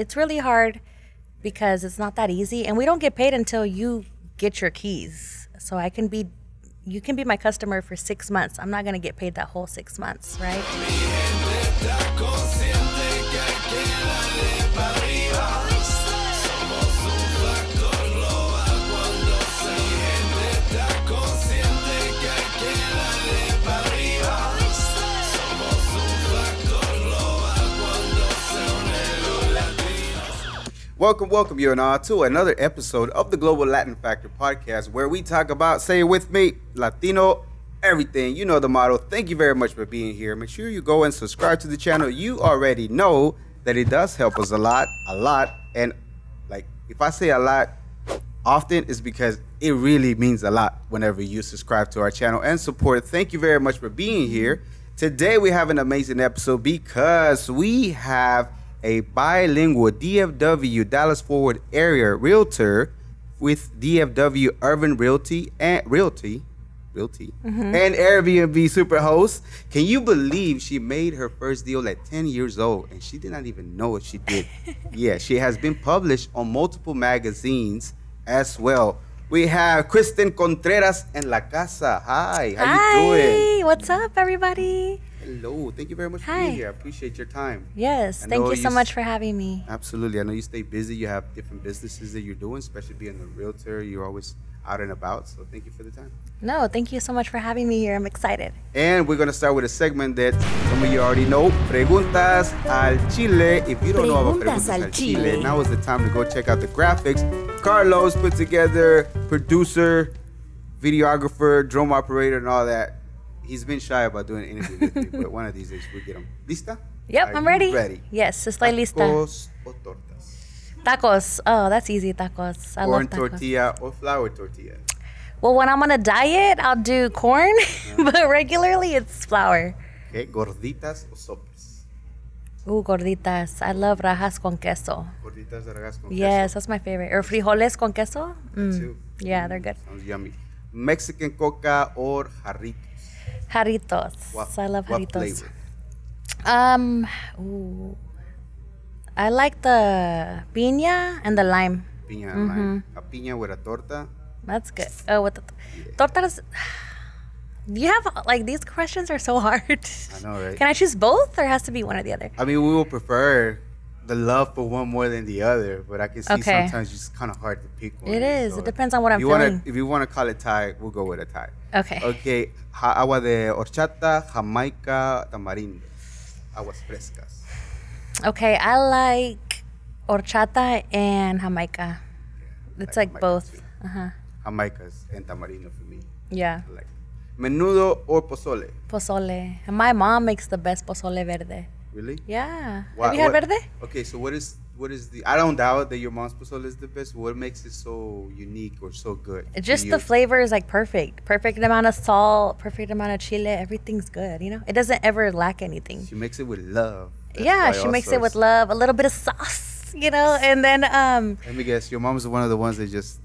it's really hard because it's not that easy, and we don't get paid until you get your keys. So I can be, you can be my customer for six months. I'm not gonna get paid that whole six months, right? Welcome, welcome, you and all, to another episode of the Global Latin Factor podcast where we talk about, say it with me, Latino everything. You know the motto. Thank you very much for being here. Make sure you go and subscribe to the channel. You already know that it does help us a lot, a lot. And like, if I say a lot often, it's because it really means a lot whenever you subscribe to our channel and support. Thank you very much for being here. Today, we have an amazing episode because we have a bilingual DFW Dallas Fort Worth area realtor with DFW Urban Realty and Realty, Realty, mm-hmm. and Airbnb Superhost. Can you believe she made her first deal at 10 years old and she did not even know what she did? yeah, she has been published on multiple magazines as well. We have Kristen Contreras and La Casa. Hi, how you doing? Hi, what's up, everybody? Hello, thank you very much for being here. I appreciate your time. Yes, I thank you so you much for having me. Absolutely. I know you stay busy. You have different businesses that you're doing, especially being a realtor. You're always out and about. So thank you for the time. No, thank you so much for having me here. I'm excited. And we're going to start with a segment that some of you already know Preguntas al Chile. If you don't know about Preguntas Preguntas al al Chile, Chile. now is the time to go check out the graphics. Carlos put together, producer, videographer, drone operator, and all that. He's been shy about doing an interview with me, but one of these days we'll get him. Lista? Yep, Are I'm ready. Ready. Yes, estoy lista. Tacos o tortas? Tacos. Oh, that's easy, tacos. I corn love tacos. tortilla or flour tortilla. Well, when I'm on a diet, I'll do corn, but regularly it's flour. Okay, gorditas o sopes. Ooh, gorditas. I love rajas con queso. Gorditas de rajas con queso. Yes, that's my favorite. Or frijoles con queso. Mm. Too. Yeah, they're good. Sounds yummy. Mexican coca or jarritos. Jarritos. What, I love what jarritos. flavor? Um, ooh. I like the piña and the lime. Piña Mm-hmm. lime. A piña with a torta. That's good. Oh, with the tortas. You have like these questions are so hard. I know, right? Can I choose both, or has to be one or the other? I mean, we will prefer the love for one more than the other, but I can see Okay. sometimes it's kind of hard to pick one. It is. so It depends on what I'm you wanna- feeling. if you want to call it Thai, we'll go with a Thai. Okay. Okay, ha- agua de horchata, jamaica, tamarindo. Aguas frescas. Okay, I like horchata and jamaica. It's like like both. too. Uh huh. Jamaicas and tamarindo for me. Yeah. I like it. Menudo or pozole? Pozole. And my mom makes the best pozole verde. Really? Yeah. Wha- Have you had what- verde? Okay, so what is what is the? I don't doubt that your mom's pozole is the best. What makes it so unique or so good? Just the flavor is like perfect. Perfect amount of salt, perfect amount of chile. Everything's good. You know, it doesn't ever lack anything. She makes it with love. That's yeah, she makes it with love, a little bit of sauce. You know, and then um, Let me guess. Your mom's one of the ones that just.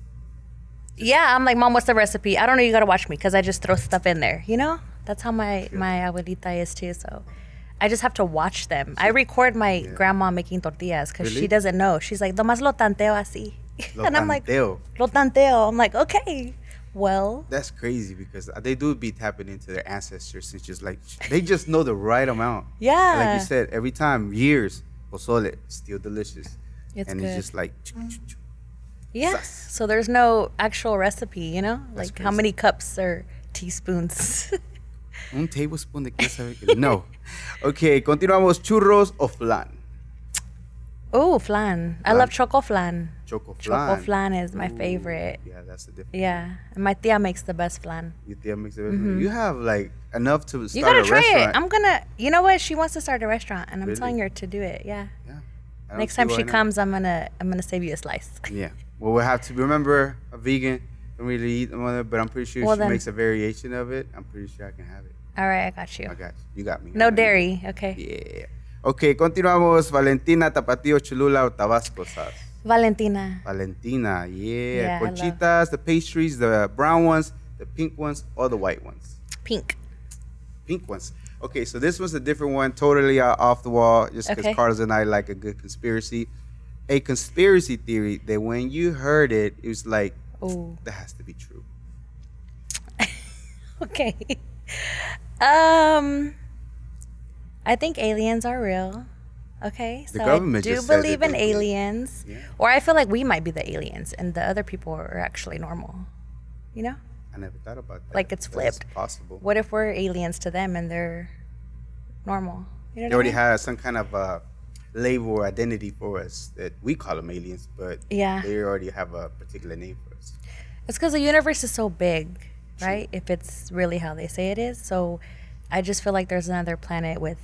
yeah, I'm like, mom, what's the recipe? I don't know. You gotta watch me because I just throw stuff in there. You know, that's how my my abuelita is too. So. I just have to watch them. I record my grandma making tortillas because Really? she doesn't know. She's like, "Nomás lo tanteo así," Lo and I'm like, tanteo. "Lo tanteo." I'm like, "Okay, well, That's crazy because they do be tapping into their ancestors and just like they just know the right amount. And yeah." like you said, every time years pozole still delicious, It's and good. it's just like Yeah. Sus. So there's no actual recipe, you know? That's like how many cups or teaspoons? un tablespoon de queso. No. Okay, continuamos. Churros o flan. oh, flan. I Flan. love choco flan. Choco flan. Choco flan is my Ooh, favorite. Yeah, that's the difference. Yeah. And my tia makes the best flan. You think makes it You have like enough to start Mm-hmm. You gotta a try restaurant. it. I'm gonna, you know what? She wants to start a restaurant and I'm Really? telling her to do it. Yeah. yeah. Next time she comes, I'm gonna, I'm gonna save you a slice. Yeah. Well, we'll have to remember a vegan. Don't really eat them on it, but I'm pretty sure Well, she then- makes a variation of it. I'm pretty sure I can have it. All right, I got you. I got you. You got me. No know you dairy. Okay. Yeah. Okay, continuamos. Valentina, Tapatío, Cholula, o Tabasco sauce. Valentina. Valentina, yeah. Yeah, Conchitas, the pastries, the brown ones, the pink ones, or the white ones. Pink. Pink ones. Okay, so this was a different one, totally uh, off the wall, just because Okay. Carlos and I like a good conspiracy. a conspiracy theory that when you heard it, it was like Oh, that has to be true. okay. Um, I think aliens are real. Okay, The so I do believe in aliens, Yeah. or I feel like we might be the aliens, and the other people are actually normal. You know, I never thought about that. Like it's That's flipped. possible. what if we're aliens to them and they're normal? You know, They already I mean? have some kind of uh, label or identity for us that we call them aliens, but Yeah. they already have a particular name for us. It's because the universe is so big, right? If it's really how they say it is, so I just feel like there's another planet with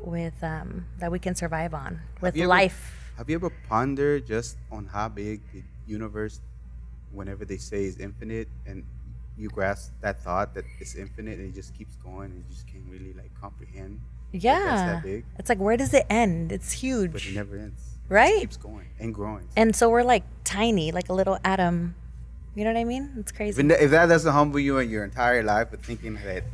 with um, that we can survive on with ever- life. Have you ever pondered just on how big the universe, whenever they say is infinite, and you grasp that thought that it's infinite and it just keeps going and you just can't really like comprehend Yeah, that big? it's like where does it end? It's huge, but it never ends. It Right? just keeps going and growing. and so we're like tiny, like a little atom. You know what I mean? It's crazy. If, that doesn't humble you in your entire life, but thinking that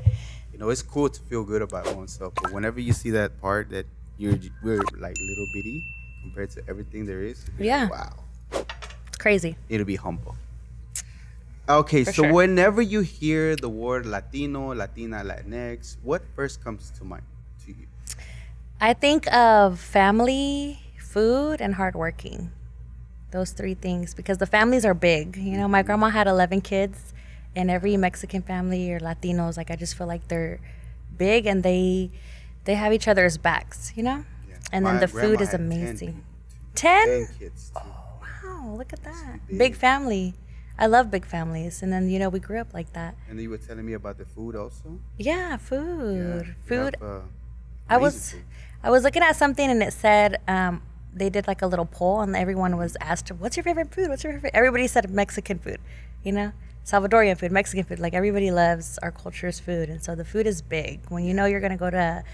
you know it's cool to feel good about oneself, but whenever you see that part that you're we're like little bitty compared to everything there is, Yeah. like, wow, It's crazy. it'll be humble. Okay, For so sure. whenever you hear the word Latino, Latina, Latinx, what first comes to mind to you? I think of family, food, and hardworking. Those three things because the families are big. You know, my grandma had 11 kids, and every Mexican family or Latinos, like I just feel like they're big and they they have each other's backs. You know, Yeah. and then the food is amazing. people, 10? 10 kids. too. Wow, look at that big. family. I love big families, and then you know we grew up like that. And you were telling me about the food also. Yeah, Yeah, food, you food. have, uh, I was food. I was looking at something and it said um, they did like a little poll and everyone was asked, "What's your favorite food? What's your favorite?" Everybody said Mexican food, you know, Salvadorian food, Mexican food. Like everybody loves our culture's food, and so the food is big. When you know you're gonna go to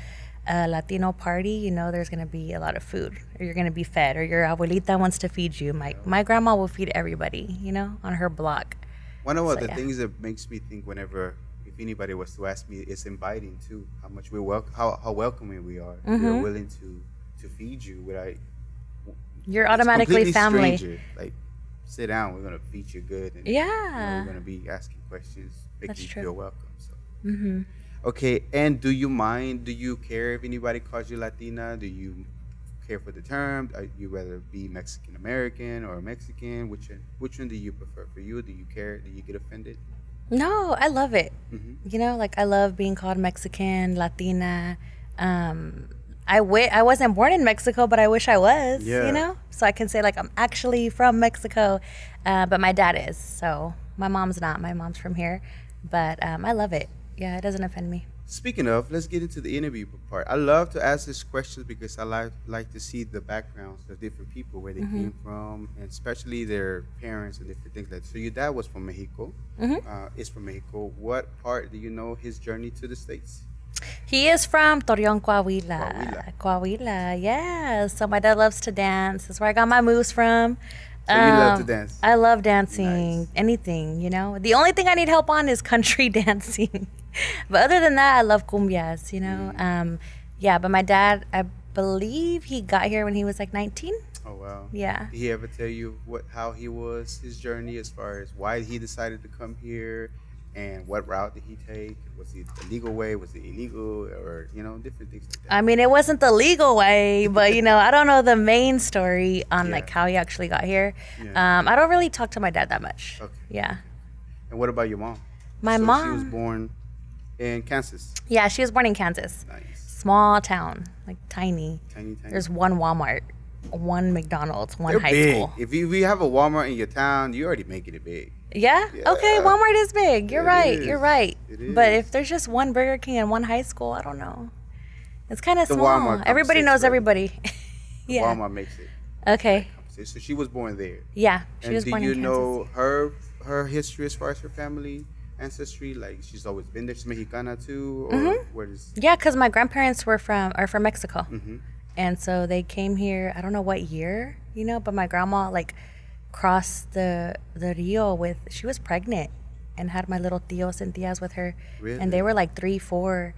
a Latino party, you know there's gonna be a lot of food, or you're gonna be fed, or your abuelita wants to feed you. My my grandma will feed everybody, you know, on her block. One of So, the yeah. things that makes me think whenever if anybody was to ask me, it's inviting too. How much we welcome, how, how welcoming we are. We're Mhm. willing to to feed you without You're automatically family. stranger. Like sit down, we're gonna feed you good, and Yeah. you know, we're gonna be asking questions, making That's you feel welcome. So hmm okay, and do you mind? Do you care if anybody calls you Latina? Do you care for the term? Are you rather be Mexican American or Mexican? Which one, which one do you prefer? For you, do you care? Do you get offended? No, I love it. Mhm. You know, like I love being called Mexican, Latina. Um, I wasn't born in Mexico, but I wish I was. Yeah. You know, so I can say like I'm actually from Mexico, uh, but my dad is. So my mom's not. My mom's from here, but um, I love it. Yeah, it doesn't offend me. Speaking of, let's get into the interview part. I love to ask these questions because I like like to see the backgrounds of different people, where they came from, and especially their parents and different things like. that. So your dad was from Mexico. Mhm. Uh, is from Mexico. What part do you know his journey to the states? He is from Torreon, Coahuila. Coahuila. Coahuila, yeah. So my dad loves to dance. That's where I got my moves from. So you love to Um, dance. I love dancing. Nice. Anything, you know. The only thing I need help on is country dancing. but other than that, I love cumbias, you know. Mm. Um, yeah, but my dad, I believe he got here when he was like 19. Oh wow. Yeah. Did he ever tell you what how he was his journey as far as why he decided to come here, and what route did he take? Was it the legal way? Was it illegal? Or you know different things like that. I mean, it wasn't the legal way, but you know, I don't know the main story on like how he actually got here. Yeah. Um, I don't really talk to my dad that much. Okay. Yeah. And what about your mom? My So She was born in Kansas. Yeah, she was born in Kansas. Nice. Small town, like tiny. Tiny, tiny. There's one Walmart, one McDonald's, one They're high big. school. If you, if you have a Walmart in your town, you're already making it big. Yeah? Okay, Yeah. Walmart is big. You're It right. is. You're right. But if there's just one Burger King and one high school, I don't know. It's kind of small. Walmart Everybody knows everybody. Yeah. Walmart makes it. Okay. So she was born there. Yeah. She and was do born you in Kansas. know her her history as far as her family ancestry? Like she's always been there. She's Mexicana too, or Mm-hmm. where does? Yeah, because my grandparents were from are from Mexico, hmm and so they came here. I don't know what year, you know, but my grandma like crossed the the Rio with. She was pregnant and had my little tios and tias with her, and they were like three, four,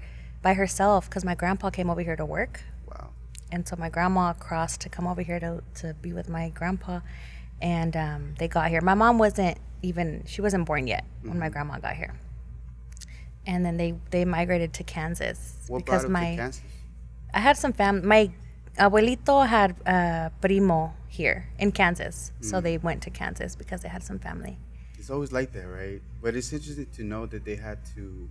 by herself because my grandpa came over here to work, Wow. and so my grandma crossed to come over here to to be with my grandpa, and um, they got here. My mom wasn't even she wasn't born yet when Mm-hmm. my grandma got here, and then they they migrated to Kansas What because my to Kansas? I had some fam. My abuelito had uh, primo here in Kansas, Mm. so they went to Kansas because they had some family. It's always like that, right? But it's interesting to know that they had to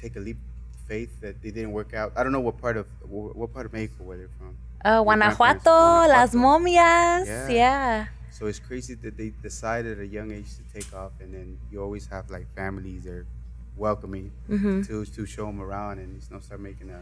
take a leap of faith that they didn't work out. I don't know what part of what part of Mexico were they from. Uh, grandparents- Guanajuato, Las Momias, Yeah. yeah. So it's crazy that they decided at a young age to take off, and then you always have like families that are welcoming Mm-hmm. to to show them around and you know start making a,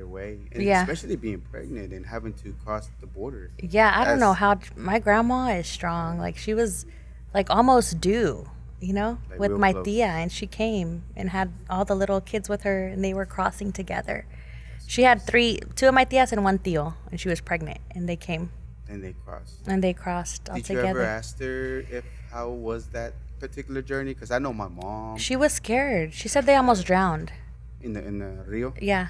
their way, and Yeah. especially being pregnant and having to cross the border. Yeah, I don't know how my grandma is strong. Like she was like almost due, you know, Like, with my close. tia and she came and had all the little kids with her and they were crossing together. She had three two of my tias and one tío and she was pregnant and they came And they crossed. and they crossed all Did you ever ask her if how was that particular journey? Because I know my mom She was scared. She said they almost drowned. in the in the Rio. Yeah.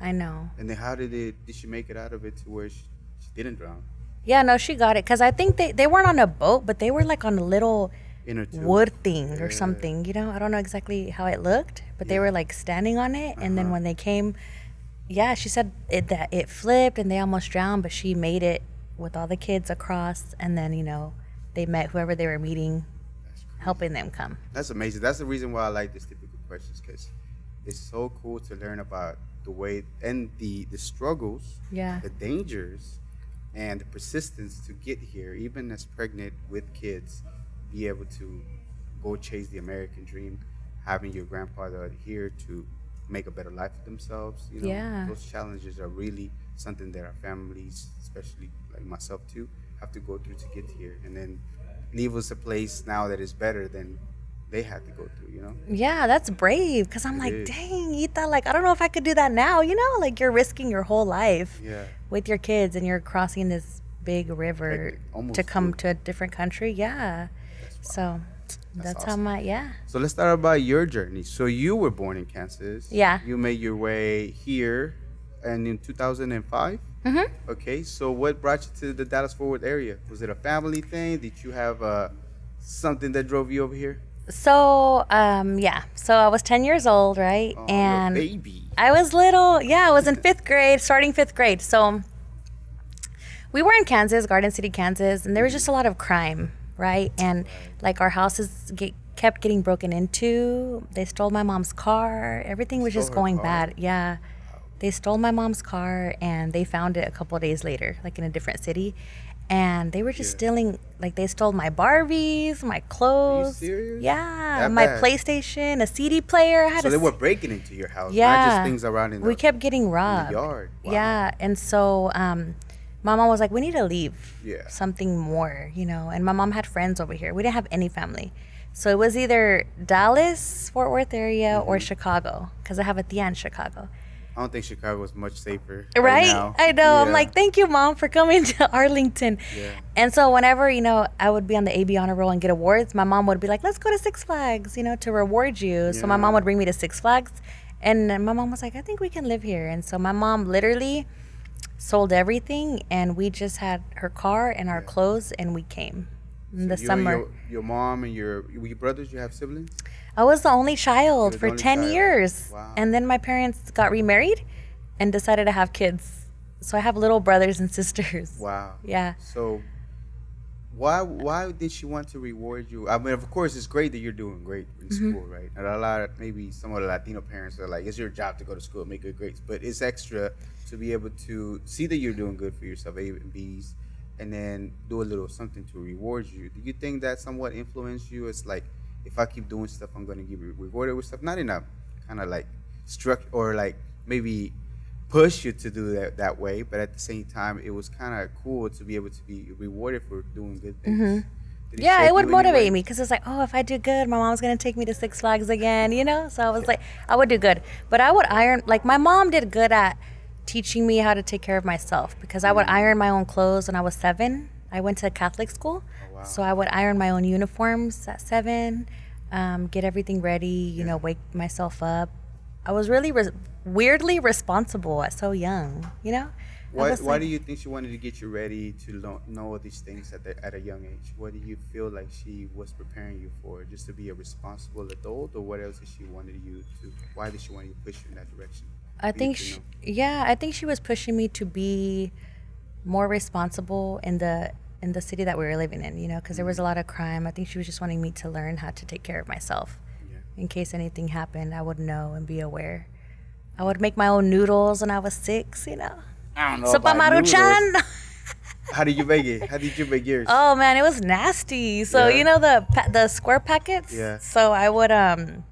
I know. And then how did it? Did she make it out of it to where she, she didn't drown? Yeah, no, she got it because I think they, they weren't on a boat, but they were like on a little wood thing or something. You know, I don't know exactly how it looked, but they Yeah. were like standing on it, and then Uh-huh. when they came, yeah, she said it that it flipped and they almost drowned, but she made it with all the kids across, and then you know they met whoever they were meeting, helping them come. That's amazing. That's the reason why I like these typical questions because it's so cool to learn about the way and the the struggles, Yeah, the dangers, and the persistence to get here, even as pregnant with kids, be able to go chase the American dream, having your grandfather here to make a better life for themselves. You know, Yeah. those challenges are really something that our families, especially like myself too, have to go through to get here, and then leave us a place now that is better than they had to go through. You know. yeah, that's brave. Cause I'm It like, is. dang, Ita, like I don't know if I could do that now. You know, like you're risking your whole life. Yeah. with your kids and you're crossing this big river almost to come to a different country. Yeah. So that's, how awesome. my yeah. So let's start about your journey. So you were born in Kansas. Yeah. You made your way here, and in 2005. Mhm. Okay. So what brought you to the Dallas Fort Worth area? Was it a family thing? Did you have uh, something that drove you over here? So um yeah. So I was 10 years old, right? Oh, and baby. I was little. Yeah, I was in 5th grade, starting 5th grade. So we were in Kansas, Garden City, Kansas, and there was just a lot of crime, right? And like our houses get kept getting broken into. They stole my mom's car. Everything was Stole just going bad. Yeah. They stole my mom's car and they found it a couple of days later, like in a different city. And they were just Yeah. stealing, like they stole my Barbies, my clothes. serious? Yeah, That my bad? PlayStation, a CD player. I had So they were breaking into your house, yeah. not just things around in the, we kept getting robbed. yard. Wow. Yeah, and so um, my mom was like, "We need to leave. Yeah. something more, you know." And my mom had friends over here. We didn't have any family, so it was either Dallas, Fort Worth area, or Mm-hmm. Chicago, because I have a tia in Chicago. I don't think Chicago was much safer. Right? now. I know. I'm like, thank you, mom, for coming to Arlington. Yeah. And so whenever you know I would be on the AB honor roll and get awards, my mom would be like, "Let's go to Six Flags," you know, to reward you. So my mom would bring me to Six Flags, and my mom was like, "I think we can live here." And so my mom literally sold everything, and we just had her car and our Yeah. clothes, and we came in the You summer. Your, your mom and your your brothers. You have siblings. I was the only child for only 10 child. years. Wow. And then my parents got remarried and decided to have kids. So I have little brothers and sisters. Wow. Yeah. So why why did she want to reward you? I mean, of course, it's great that you're doing great in Mm-hmm. school, right? And a lot of maybe some of the Latino parents are like, it's your job to go to school and make good grades, but it's extra to be able to see that you're doing good for yourself, A and B's, and then do a little something to reward you. Do you think that somewhat influenced you? It's like if I keep doing stuff, I'm going to get re- rewarded with stuff. Not in a kind of like structure or like maybe push you to do that that way, but at the same time, it was kind of cool to be able to be rewarded for doing good things. Mm-hmm. Yeah, it would you in any motivate way? me because it's like, oh, if I do good, my mom's gonna take me to Six Flags again, you know. So I was like, I would do good, but I would iron. Like my mom did good at teaching me how to take care of myself because I would Mm. iron my own clothes when I was seven. I went to Catholic school, wow. so I would iron my own uniforms at seven, um, get everything ready, you know, wake myself up, I was really re- weirdly responsible at so young. You know. Why, why like- do you think she wanted to get you ready to lo- know these things at, the, at a young age? What do you feel like she was preparing you for? Just to be a responsible adult, or what else did she wanted you to? Why did she want you to push you in that direction? I think, she, know? yeah, I think she was pushing me to be more responsible in the in the city that we were living in. You know, because there was a lot of crime. I think she was just wanting me to learn how to take care of myself. Yeah. In case anything happened, I would know and be aware. I would make my own noodles when I was six. You know, I don't know. sopa about noodles. maruchan. How did you make it? How did you make yours? Oh man, it was nasty. So Yeah. you know the the square packets. Yeah. So I would um,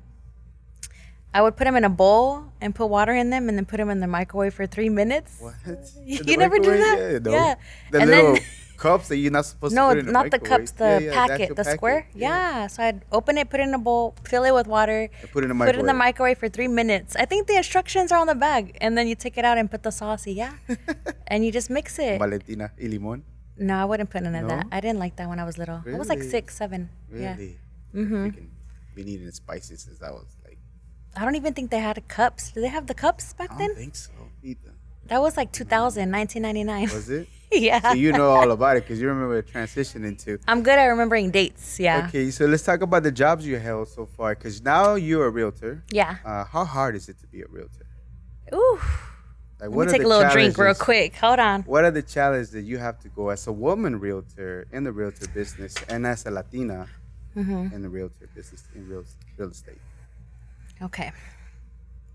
I would put them in a bowl and put water in them, and then put them in the microwave for three minutes. What? You never do that? Yeah. No. Yeah. The And little then- cups that you're not supposed No, to put in the not the microwave. cups, the Yeah, yeah, packet, actual the packet. square. Yeah. So I'd open it, put it in a bowl, fill it with water, And put it in the put it in the microwave. microwave for three minutes. I think the instructions are on the bag, and then you take it out and put the sauce. Yeah, and you just mix it. Valentina y limón. No, I wouldn't put none of that. I didn't like that when I was little. I was like six, seven. Yeah. Really? Mm-hmm. Freaking been eating spices since I was like. I don't even think they had cups. Do they have the cups back then? I don't think so. Either. That was like 2000, 1999. Was it? yeah. So you know all about it because you remember the transition into. I'm good at remembering dates. Yeah. Okay, so let's talk about the jobs you held so far because now you're a realtor. Yeah. Uh, how hard is it to be a realtor? Ooh. Like, Let me take a little drink real quick. Hold on. What are the challenges that you have to go as a woman realtor in the realtor business and as a Latina Mm-hmm. in the realtor business in real, real estate? Okay.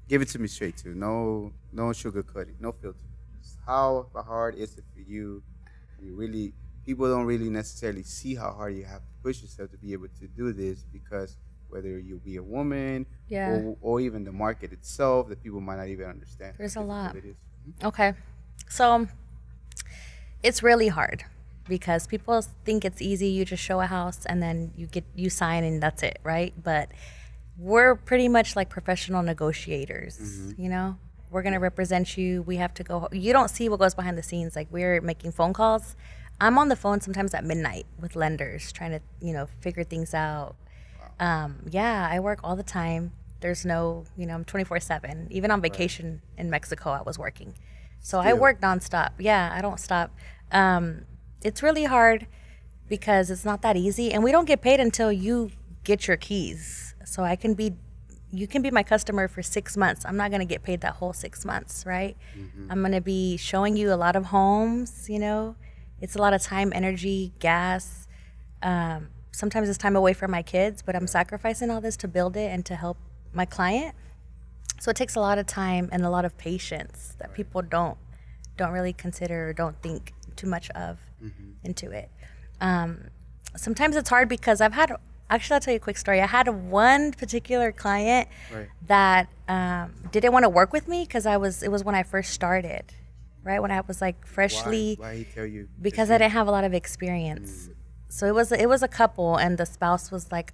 Give it to me straight too. No, no sugarcoating, no filter. How hard is it for you? You really, people don't really necessarily see how hard you have to push yourself to be able to do this because whether you be a woman Yeah. or, or even the market itself, that people might not even understand. There's a lot. Is. Mm-hmm. Okay. So it's really hard because people think it's easy. You just show a house and then you get you sign and that's it, right? But we're pretty much like professional negotiators, you know? We're going to represent you. We have to go you don't see what goes behind the scenes like we're making phone calls. I'm on the phone sometimes at midnight with lenders trying to, you know, figure things out. Um, yeah, I work all the time. There's no, you know, I'm 24 7. Even on vacation in Mexico, I was working. So I Still. work nonstop. Yeah, I don't stop. Um, it's really hard because it's not that easy. And we don't get paid until you get your keys. So I can be, you can be my customer for six months. I'm not going to get paid that whole six months, right? I'm going to be showing you a lot of homes, you know, it's a lot of time, energy, gas. Um, sometimes it's time away from my kids, but I'm sacrificing all this to build it and to help my client. So it takes a lot of time and a lot of patience that people don't don't really consider or don't think too much of into it. Um, sometimes it's hard because I've had actually I'll tell you a quick story. I had one particular client Right. that um, didn't want to work with me because I was it was when I first started, right when I was like freshly Why he tell you? because I didn't have a lot of experience. So it was it was a couple, and the spouse was like,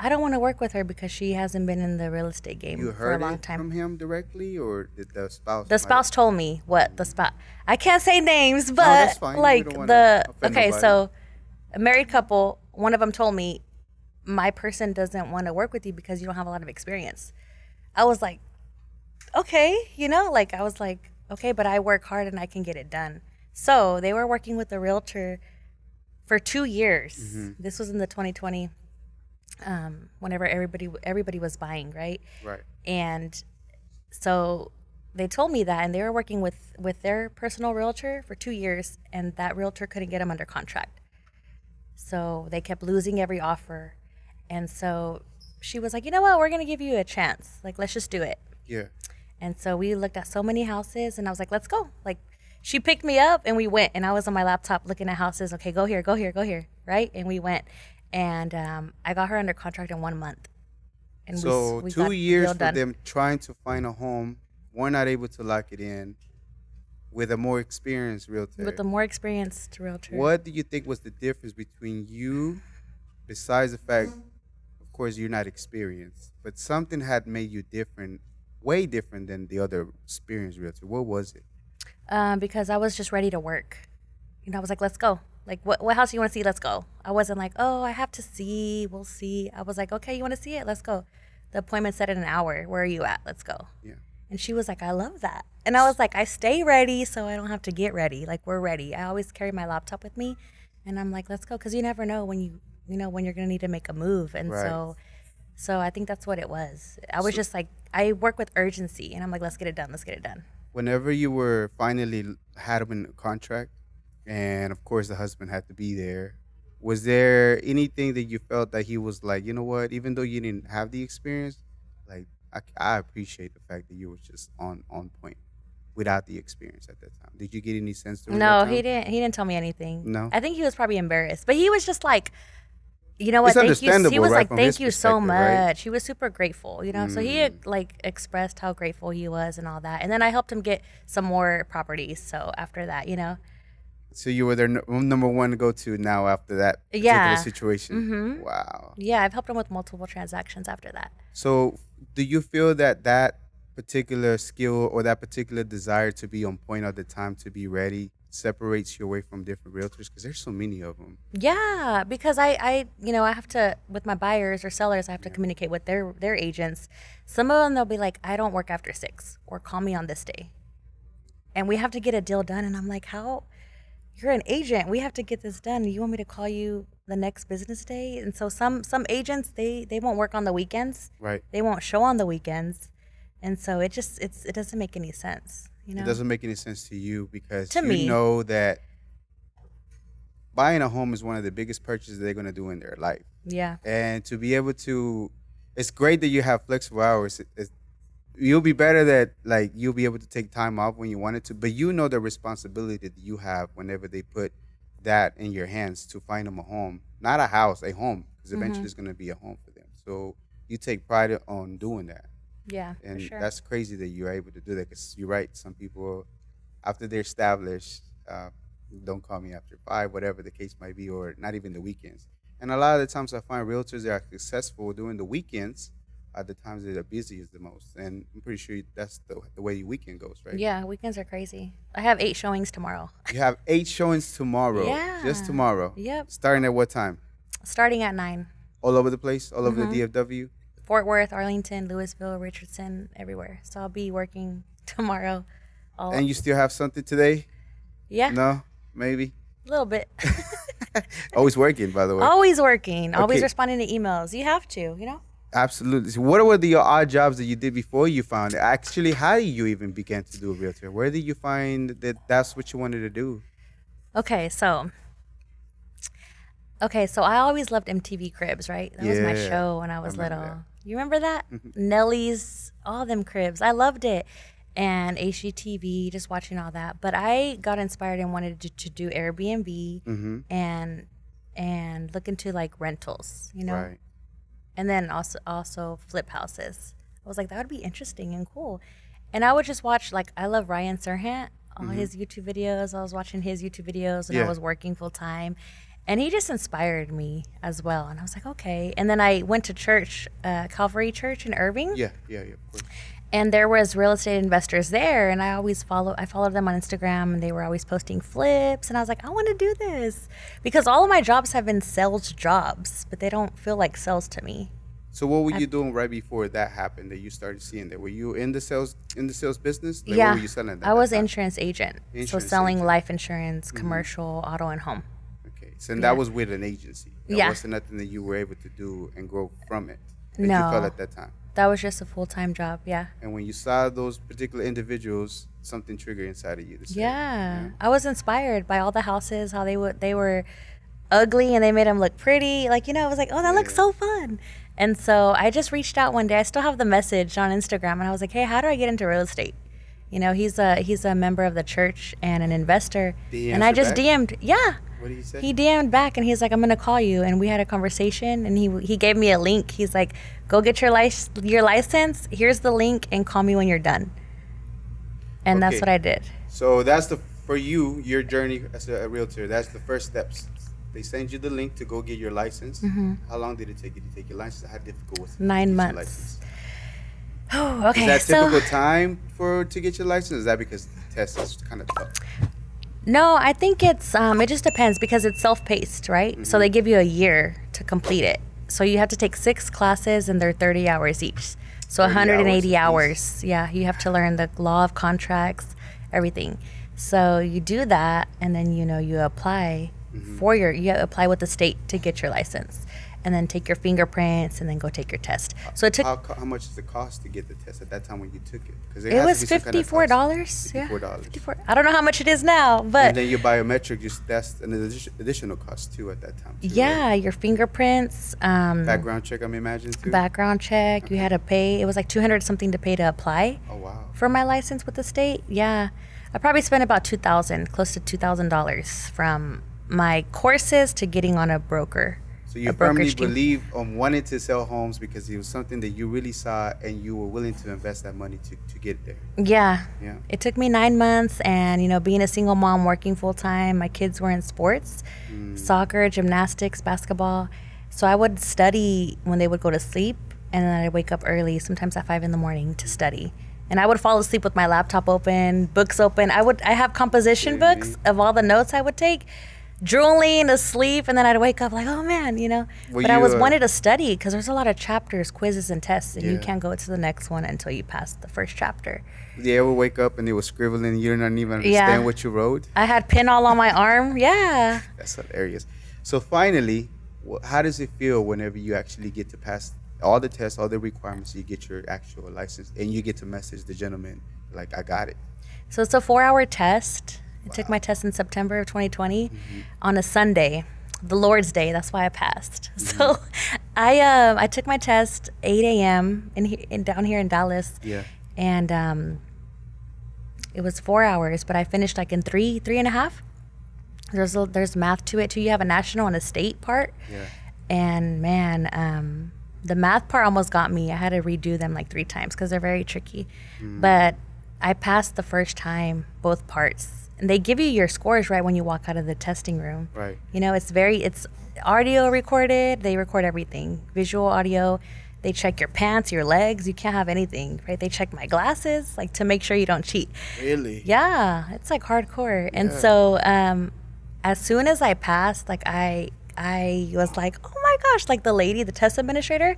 "I don't want to work with her because she hasn't been in the real estate game you for a long time." from him directly, or did the spouse? The spouse told me what the spouse. I can't say names, but that's fine. We like the okay, nobody. so a married couple. One of them told me, "My person doesn't want to work with you because you don't have a lot of experience." I was like, "Okay, you know, like I was like, okay, but I work hard and I can get it done." So they were working with a realtor for two years. Mm-hmm. This was in the 2020, um, whenever everybody everybody was buying, right? Right. and so they told me that and they were working with with their personal realtor for two years and that realtor couldn't get them under contract so they kept losing every offer and so she was like you know what we're going to give you a chance like let's just do it Yeah. and so we looked at so many houses and I was like, let's go. Like she picked me up and we went and I was on my laptop looking at houses. Okay, go here, go here, go here. Right. And we went and um, I got her under contract in one month. And So we two got years for done. them trying to find a home, we're not able to lock it in with a more experienced realtor. With the more experienced realtor. what do you think was the difference between you, besides the fact, course, you're not experienced, but something had made you different, way different than the other experienced realtor? What was it? Um, because I was just ready to work. You know, I was like, let's go. Like, what, what house do you want to see? Let's go. I wasn't like, oh, I have to see. We'll see. I was like, okay, you want to see it? Let's go. The appointment set at an hour. Where are you at? Let's go. Yeah. And she was like, I love that. And I was like, I stay ready so I don't have to get ready. Like, we're ready. I always carry my laptop with me. And I'm like, let's go. Cause you never know when you, you know, when you're going to need to make a move. And Right. so, so I think that's what it was. I was just like, I work with urgency and I'm like, let's get it done. Let's get it done. Whenever you were finally had him in a contract, and of course the husband had to be there, was there anything that you felt that he was like, you know what, even though you didn't have the experience, like I, I appreciate the fact that you were just on on point without the experience at that time. Did you get any sense No, he didn't. He didn't tell me anything. No? I think he was probably embarrassed, but he was just like, you know what? It's Thank you. He was right, like, thank you so much. right? He was super grateful, you know. So he Mm. had, like expressed how grateful he was and all that, and then I helped him get some more properties. So after that, you know, So you were their n- number one to go to now after that particular Yeah. situation. Mhm. Wow. yeah, I've helped him with multiple transactions after that. So, do you feel that that particular skill or that particular desire to be on point all the time, to be ready, separates you away from different realtors? Because there's so many of them. Yeah, because I, I, you know, I have to with my buyers or sellers, I have to communicate with their their agents. Some of them they'll be like, I don't work after six, or call me on this day, and we have to get a deal done. And I'm like, how? You're an agent. We have to get this done. You want me to call you the next business day? And so some some agents they they won't work on the weekends. Right. They won't show on the weekends, and so it just it's it doesn't make any sense. You know. It doesn't make any sense to you because To you me. know that buying a home is one of the biggest purchases they're going to do in their life. Yeah. and to be able to it's great that you have flexible hours It- it's, you'll be better that like you'll be able to take time off when you wanted to but you know the responsibility that you have whenever they put that in your hands to find them a home not a house a home because Mm-hmm. eventually it's going to be a home for them so you take pride on doing that Yeah. and for sure. that's crazy that you're able to do that because you're right some people after they're established uh, don't call me after five whatever the case might be or not even the weekends and a lot of the times i find realtors that are successful during the weekends are the times that are busiest the most and i'm pretty sure that's the, the way your weekend goes right Yeah, weekends are crazy. I have eight showings tomorrow. you have eight showings tomorrow Yeah. just tomorrow Yep. starting at what time Starting at nine. all over the place all over Mm-hmm. the dfw Fort Worth, Arlington, Lewisville, Richardson, everywhere. So I'll be working tomorrow. All, and you still have something today yeah, no maybe a little bit. always working by the way always working, always responding to emails. You have to, you know? Absolutely. So what were the odd jobs that you did before you found it? Actually, how did you even begin to do a realtor? Where did you find that that's what you wanted to do? Okay, so. Okay, so I always loved MTV Cribs, right? That was my show when I was little. that. You remember that? Nelly's, all them cribs. I loved it. And HGTV, just watching all that. But I got inspired and wanted to, to do Airbnb Mm-hmm. and and look into like rentals, you know? Right. and then also also flip houses. I was like, that would be interesting and cool. And I would just watch like I love Ryan Serhant, all his YouTube videos. I was watching his YouTube videos when Mm-hmm. Yeah. I was working full time. And he just inspired me as well. And I was like, okay. And then I went to church, uh, Calvary Church in Irving Yeah, yeah, yeah. Of course. and there was real estate investors there and i always follow i followed them on instagram and they were always posting flips and i was like i want to do this because all of my jobs have been sales jobs but they don't feel like sales to me So what were you doing right before that happened that you started seeing that? Were you in the sales in the sales business? Like, yeah What were you selling? at i was insurance agent so selling agent. Mm-hmm. life insurance commercial auto and home. So that was with an agency. That Yeah. wasn't nothing that you were able to do and grow from it. That you No. felt at that time. that was just a full-time job yeah And when you saw those particular individuals, something triggered inside of you say, Yeah. I was inspired by all the houses, how they would they were ugly and they made them look pretty. Like you know, I was like, oh, that looks so fun. And so I just reached out one day. I still have the message on Instagram, and I was like, hey, how do I get into real estate? You know, he's a he's a member of the church and an investor. And I just back? DM'd, yeah. What did he say? He DM'd back and he's like, I'm gonna call you. And we had a conversation and he he gave me a link. He's like, go get your lic- your license. Here's the link and call me when you're done. And that's what I did. So that's the for you your journey as a, a realtor. That's the first steps. They send you the link to go get your license. How long did it take you to take your license? How difficult was it? Mm-hmm. Nine months. Oh, okay. Is that so typical time for to get your license? Is that because the test is kind of tough? No, I think it's um, it just depends because it's self-paced, right? So Mm-hmm. they give you a year to complete it. So you have to take six classes, and they're 30 hours each. So 180 hours hours. Yeah, you have to learn the law of contracts, everything. So you do that, and then you know you apply Mm-hmm. for your you apply with the state to get your license, and then take your fingerprints, and then go take your test. So it took How, how much does it cost to get the test at that time when you took it? Because it was fifty four dollars. Yeah, $54. fifty four. I don't know how much it is now, but and then your biometric, just that's an additional cost too at that time. Too, right? yeah, your fingerprints, um, Background check, I'm imagining too. background check. You had to pay. It was like two hundred something to pay to apply oh wow. for my license with the state. Yeah, I probably spent about two thousand, close to two thousand dollars from my courses to getting on a broker. So you firmly believe on wanting to sell homes because it was something that you really saw and you were willing to invest that money to, to get there. Yeah. Yeah. It took me nine months, and you know, being a single mom, working full time, my kids were in sports, mm. soccer, gymnastics, basketball. So I would study when they would go to sleep, and then I'd wake up early, sometimes at five in the morning, to study. And I would fall asleep with my laptop open, books open. I would I have composition books of all the notes I would take, drooling, asleep, and then I'd wake up like, oh man, you know. Were but I was uh, wanted to study because there's a lot of chapters, quizzes, and tests, and you can't go to the next one until you pass the first chapter. You ever wake up and they were scribbling and you didn't even understand Yeah. what you wrote? I had pin all on my arm. Yeah. That's hilarious. So finally, how does it feel whenever you actually get to pass all the tests, all the requirements, you get your actual license, and you get to message the gentleman like, "I got it." So it's a four hour test. I took my test in September of 2020 on a Sunday, the Lord's Day. That's why I passed. So I um, I took my test 8 a.m. in, in down here in Dallas, Yeah. and um, it was four hours, but I finished like in three three and a half. There's a, there's math to it too. You have a national and a state part. Yeah. And man, um, the math part almost got me. I had to redo them like three times because they're very tricky. But I passed the first time, both parts. And they give you your scores right when you walk out of the testing room. Right. You know, it's very, it's audio recorded. They record everything visual, audio. They check your pants, your legs. You can't have anything, right? They check my glasses, like to make sure you don't cheat. Really? Yeah, it's like hardcore. And so um as soon as I passed, like I I was like, "Oh my gosh, like the lady, the test administrator,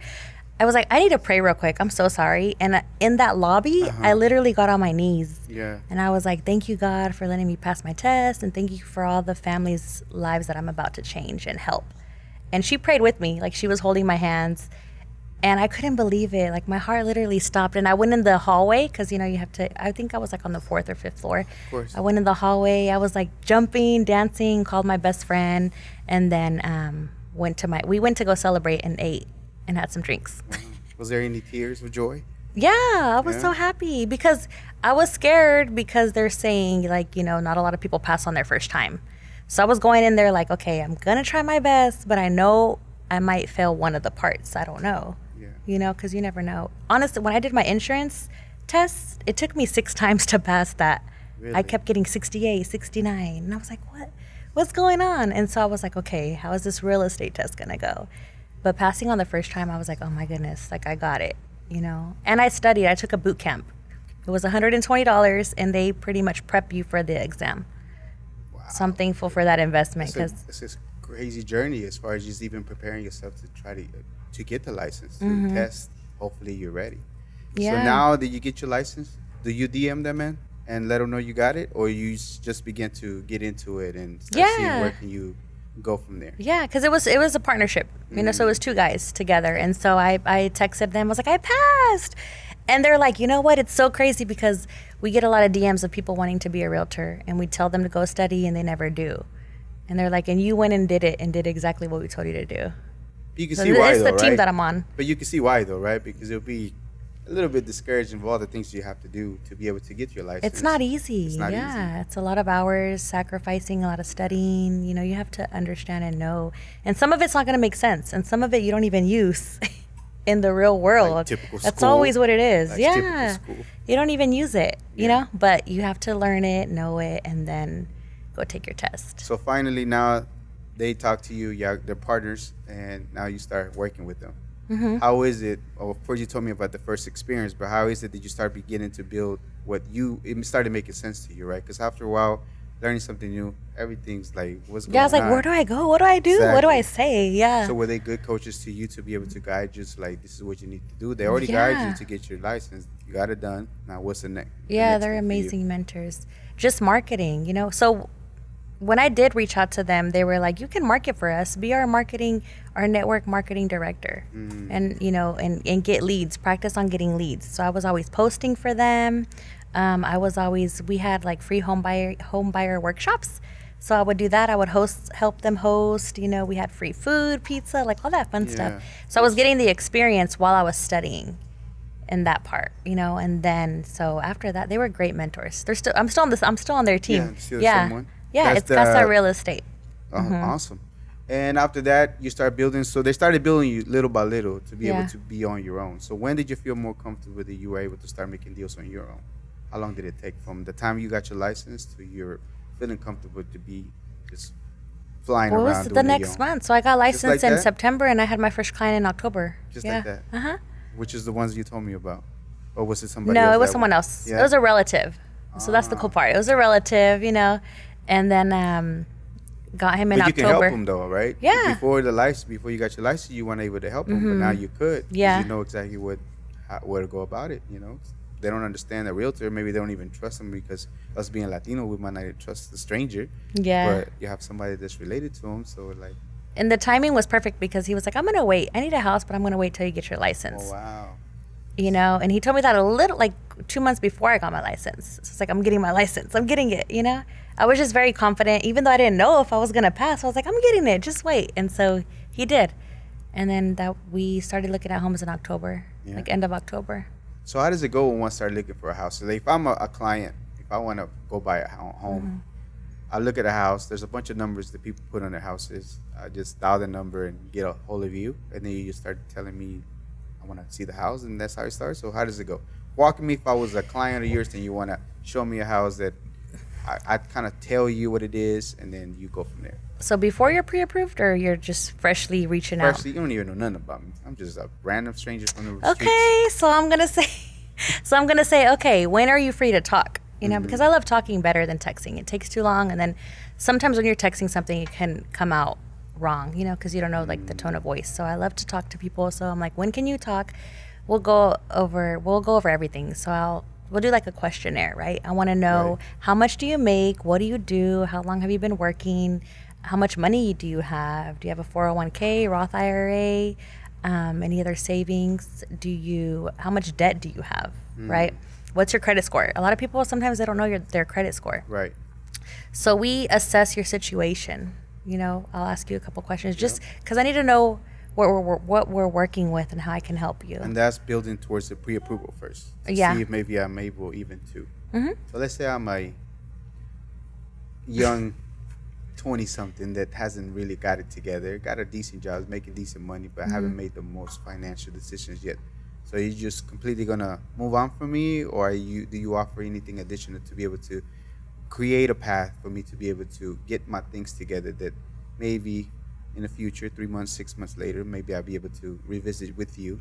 I was like, I need to pray real quick. I'm so sorry. And in that lobby, I literally got on my knees. Yeah. And I was like, thank you, God, for letting me pass my test. And thank you for all the families' lives that I'm about to change and help. And she prayed with me. Like, she was holding my hands. And I couldn't believe it. Like, my heart literally stopped. And I went in the hallway because, you know, you have to, I think I was like on the fourth or fifth floor. Of course. I went in the hallway. I was like jumping, dancing, called my best friend. And then um, went to my, we went to go celebrate and ate and had some drinks. Was there any tears of joy? Yeah, I was Yeah. so happy because I was scared because they're saying like, you know, not a lot of people pass on their first time. So I was going in there like, okay, I'm going to try my best, but I know I might fail one of the parts. I don't know. Yeah. You know, cuz you never know. Honestly, when I did my insurance test, it took me 6 times to pass that. I kept getting 68, 69, and I was like, "What? What's going on?" And so I was like, "Okay, how is this real estate test going to go?" But passing on the first time, I was like, "Oh my goodness, like I got it." you know. And I studied. I took a boot camp. It was $120, and they pretty much prep you for the exam. Wow. So I'm thankful for that investment because it's this crazy journey as far as just even preparing yourself to try to to get the license to Mhm. test. Hopefully you're ready. Yeah. So now that you get your license, do you DM them in and let them know you got it, or you just begin to get into it and start seeing where can you go from there? yeah, because it was it was a partnership, you know. So it was two guys together, and so I I texted them. I was like, I passed, and they're like, you know what? It's so crazy because we get a lot of DMs of people wanting to be a realtor, and we tell them to go study, and they never do. And they're like, and you went and did it and did exactly what we told you to do. You can So see it's why the though, team right? that I'm on. But you can see why though, right? Because it'll be a little bit discouraging of all the things you have to do to be able to get your license. It's not easy. It's not yeah, it's a lot of hours, sacrificing a lot of studying. You know, you have to understand and know. And some of it's not going to make sense, and some of it you don't even use in the real world. typical That's school. always what it is. Like typical yeah, school. you don't even use it. You Yeah. know, but you have to learn it, know it, and then go take your test. So finally, now they talk to you. Yeah, they're partners, and now you start working with them. Hmm How is it? Oh, of course, you told me about the first experience, but how is it that you start beginning to build what you? It started making sense to you, right? Because after a while, learning something new. Everything's like what's going on. Yeah, I was like, on? where do I go? What do I do? What do I say? Yeah. So were they good coaches to you to be able to guide you to like this is what you need to do? They already guide Yeah. you to get your license. You got it done. Now what's the next? the yeah, next they're thing for you? amazing mentors. Just marketing, you know. So when I did reach out to them, they were like, "You can market for us. Be our marketing, our network marketing director, Mm. and you know, and and get leads. Practice on getting leads." So I was always posting for them. Um, I was always we had like free home buyer home buyer workshops. So I would do that. I would host, help them host. You know, we had free food, pizza, like all that fun Yeah. stuff. So I was getting the experience while I was studying in that part, you know. And then so after that, they were great mentors. They're still I'm still on this. I'm still on their team. Yeah, still yeah? Yeah. That's it's that's our Real Estate. Oh, Mm-hmm. Awesome. And after that, you start building. So they started building you little by little to be Yeah. able to be on your own. So when did you feel more comfortable that you were able to start making deals on your own? How long did it take from the time you got your license to you're feeling comfortable to be just flying What around? was the next month? So I got Just like licensed in that? September, and I had my first client in October. Just yeah. like that. Uh huh. Which is the ones you told me about, or was it somebody? No, it was someone one? else. Yeah? It was a relative. So that's the cool Ah. part. It was a relative, you know, and then um, got him in But you can help October. them though, right? Yeah. Before the license, before you got your license, you weren't able to help them, but now you could. Yeah. You know exactly what, how, where to go about it. You know, they don't understand a realtor. Maybe they don't even trust them because us being Latino, we might not trust the stranger. Yeah. But you have somebody that's related to them, so like, and the timing was perfect because he was like, "I'm gonna wait. I need a house, but I'm gonna wait till you get your license." oh wow. You know and he told me that a little like two months before i got my license so it's like i'm getting my license i'm getting it you know i was just very confident even though i didn't know if i was going to pass i was like i'm getting it just wait and so he did and then that we started looking at homes in october Yeah. like end of october So how does it go when one start looking for a house? So if I'm a, a client, if I want to go buy a home, Mm-hmm. I look at a house. There's a bunch of numbers that people put on their houses. I just dial the number and get a hold of you, and then you just start telling me, I want to see the house, and that's how it starts. So how does it go? Walk me if I was a client of yours, and you want to show me a house that I, I kind of tell you what it is, and then you go from there. so before you're pre-approved or you're just freshly reaching out Firstly, you don't even know nothing about me. I'm just a random stranger from the streets. Okay, so I'm gonna say, so I'm gonna say, okay, when are you free to talk? You know, mm-hmm. because I love talking better than texting. It takes too long, and then sometimes when you're texting something, it can come out wrong. You know, because you don't know like the tone of voice. So I love to talk to people. So I'm like, when can you talk? We'll go over. We'll go over everything. So I'll. We'll do like a questionnaire, right? I want to know Right. how much do you make? What do you do? How long have you been working? How much money do you have? Do you have a 401k, Roth IRA? um, any other savings do you how much debt do you have right what's your credit score a lot of people sometimes they don't know your, their credit score Right. so we assess your situation you know i'll ask you a couple questions just because i need to know what we're, what we're working with and how i can help you And that's building towards the pre-approval first. Yeah. See if maybe I'm able even to. Mhm. So let's say I'm a young twenty-something that hasn't really got it together, got a decent job, is making decent money, but Mm-hmm. haven't made the most financial decisions yet. So you're just completely gonna move on from me, or are you do you offer anything additional to be able to create a path for me to be able to get my things together that maybe in the future, three months, six months later, maybe I'll be able to revisit with you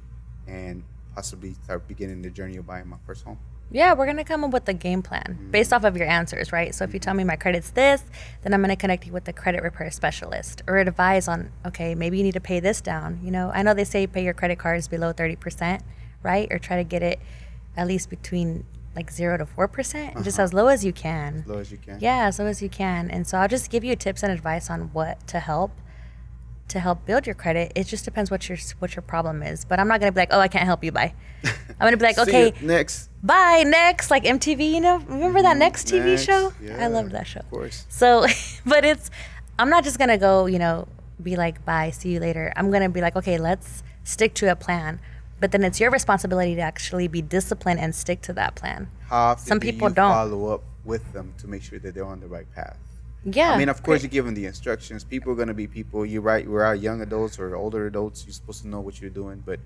and possibly start beginning the journey of buying my first home. Yeah, we're gonna come up with a game plan mm-hmm. based off of your answers, right? So if you tell me mm-hmm. my credit's this, then I'm gonna connect you with the credit repair specialist or advise on, okay, maybe you need to pay this down. You know, I know they say pay your credit cards below thirty percent, right? Or try to get it at least between like zero to four percent, just uh-huh. as low as you can. As low as you can. Yeah, as low as you can. And so I'll just give you tips and advice on what to help to help build your credit. It just depends what your what your problem is. But I'm not gonna be like, oh, I can't help you. Bye. I'm gonna be like, okay, next. bye next like mtv you know remember that mm-hmm. next tv Next, show yeah, i loved that show Of course. so but it's i'm not just gonna go you know be like bye see you later i'm gonna be like okay let's stick to a plan but then it's your responsibility to actually be disciplined and stick to that plan How often Some do people you don't. follow up with them to make sure that they're on the right path? yeah I mean, of course, you give them the instructions. People are going to be people. You're right. We're out young adults or older adults. You're supposed to know what you're doing. But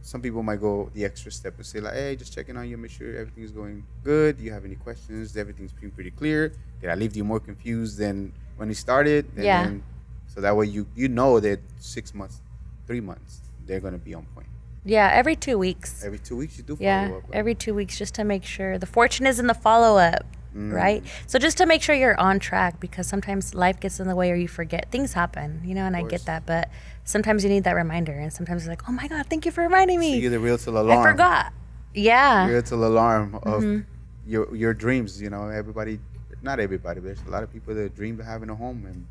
some people might go the extra step and say, like, hey, just checking on you, make sure everything's going good. Do you have any questions? Everything's been pretty clear. Did I leave you more confused than when you started? And Yeah. Then, so that way you, you know that six months, three months, they're going to be on point. Yeah every two weeks Every two weeks, you do follow yeah up. right? every two weeks just to make sure the fortune is in the follow-up right? So just to make sure you're on track because sometimes life gets in the way or you forget. Things happen, you know, and I get that, but sometimes you need that reminder and sometimes it's like, "Oh my god, thank you for reminding So me." you're the realtor I alarm. forgot. Yeah. Realtor alarm of Mm-hmm. your your dreams. You know, everybody, not everybody, but there's a lot of people that dream of having a home, and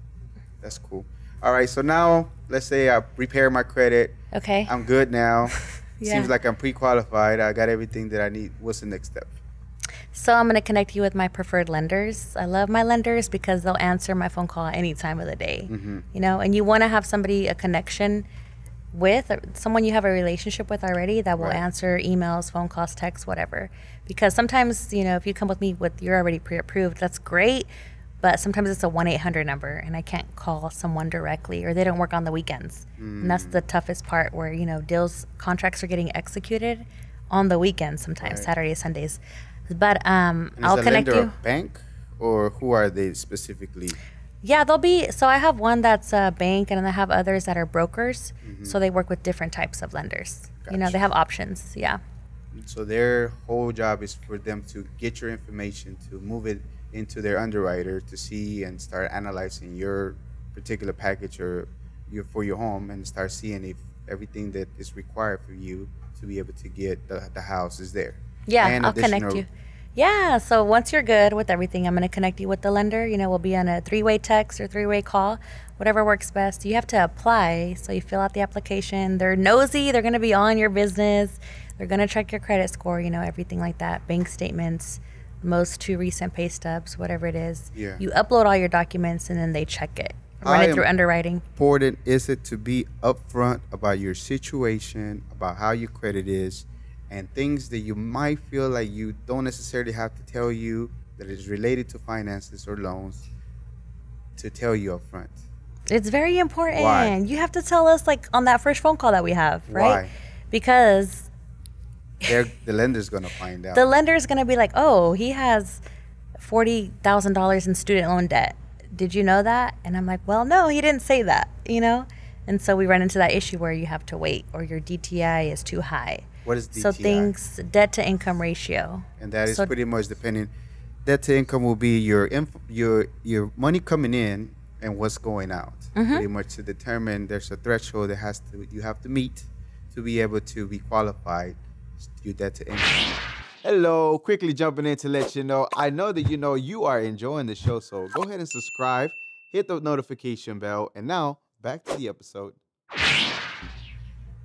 that's cool. All right, so now let's say I repair my credit. Okay. I'm good now. Yeah. Seems like I'm pre-qualified. I got everything that I need. What's the next step? So I'm going to connect you with my preferred lenders. I love my lenders because they'll answer my phone call any time of the day. Mm-hmm. You know, and you want to have somebody a connection with or someone you have a relationship with already that will Right. answer emails, phone calls, texts, whatever. Because sometimes, you know, if you come with me with you're already pre-approved, that's great, but sometimes it's a 1-800 number and I can't call someone directly or they don't work on the weekends. And that's the toughest part where, you know, deals contracts are getting executed on the weekends sometimes, Right. Saturdays, Sundays. But um, I'll is a connect lender you. bank, or who are they specifically? Yeah, they'll be. So I have one that's a bank, and then I have others that are brokers. Mm-hmm. So they work with different types of lenders. You know, they have options. Yeah. So their whole job is for them to get your information, to move it into their underwriter to see and start analyzing your particular package or your for your home and start seeing if everything that is required for you to be able to get the, the house is there. Yeah, And I'll connect you. Yeah, so once you're good with everything, I'm going to connect you with the lender. You know, we'll be on a three way text or three way call, whatever works best. You have to apply. So you fill out the application. They're nosy, they're going to be on your business. They're going to check your credit score, you know, everything like that, bank statements, most two recent pay stubs, whatever it is. Yeah. You upload all your documents and then they check it, run it through underwriting. important is it to be upfront about your situation, about how your credit is, and things that you might feel like you don't necessarily have to tell you that is related to finances or loans to tell you upfront. It's very important. Why? You have to tell us like on that first phone call that we have, right? Why? Because They're, the lender's gonna find out. the lender's going to be like, "Oh, he has $40,000 in student loan debt. Did you know that?" And I'm like, "Well, no, he didn't say that," you know? And so we run into that issue where you have to wait or your DTI is too high. what is DTI? So things debt to income ratio. and that is so- pretty much depending. Debt to income will be your inf- your your money coming in and what's going out. Mm-hmm. Pretty much to determine there's a threshold that has to you have to meet to be able to be qualified your debt to income. Hello, quickly jumping in to let you know. I know that you know you are enjoying the show, so go ahead and subscribe, hit the notification bell, and now back to the episode.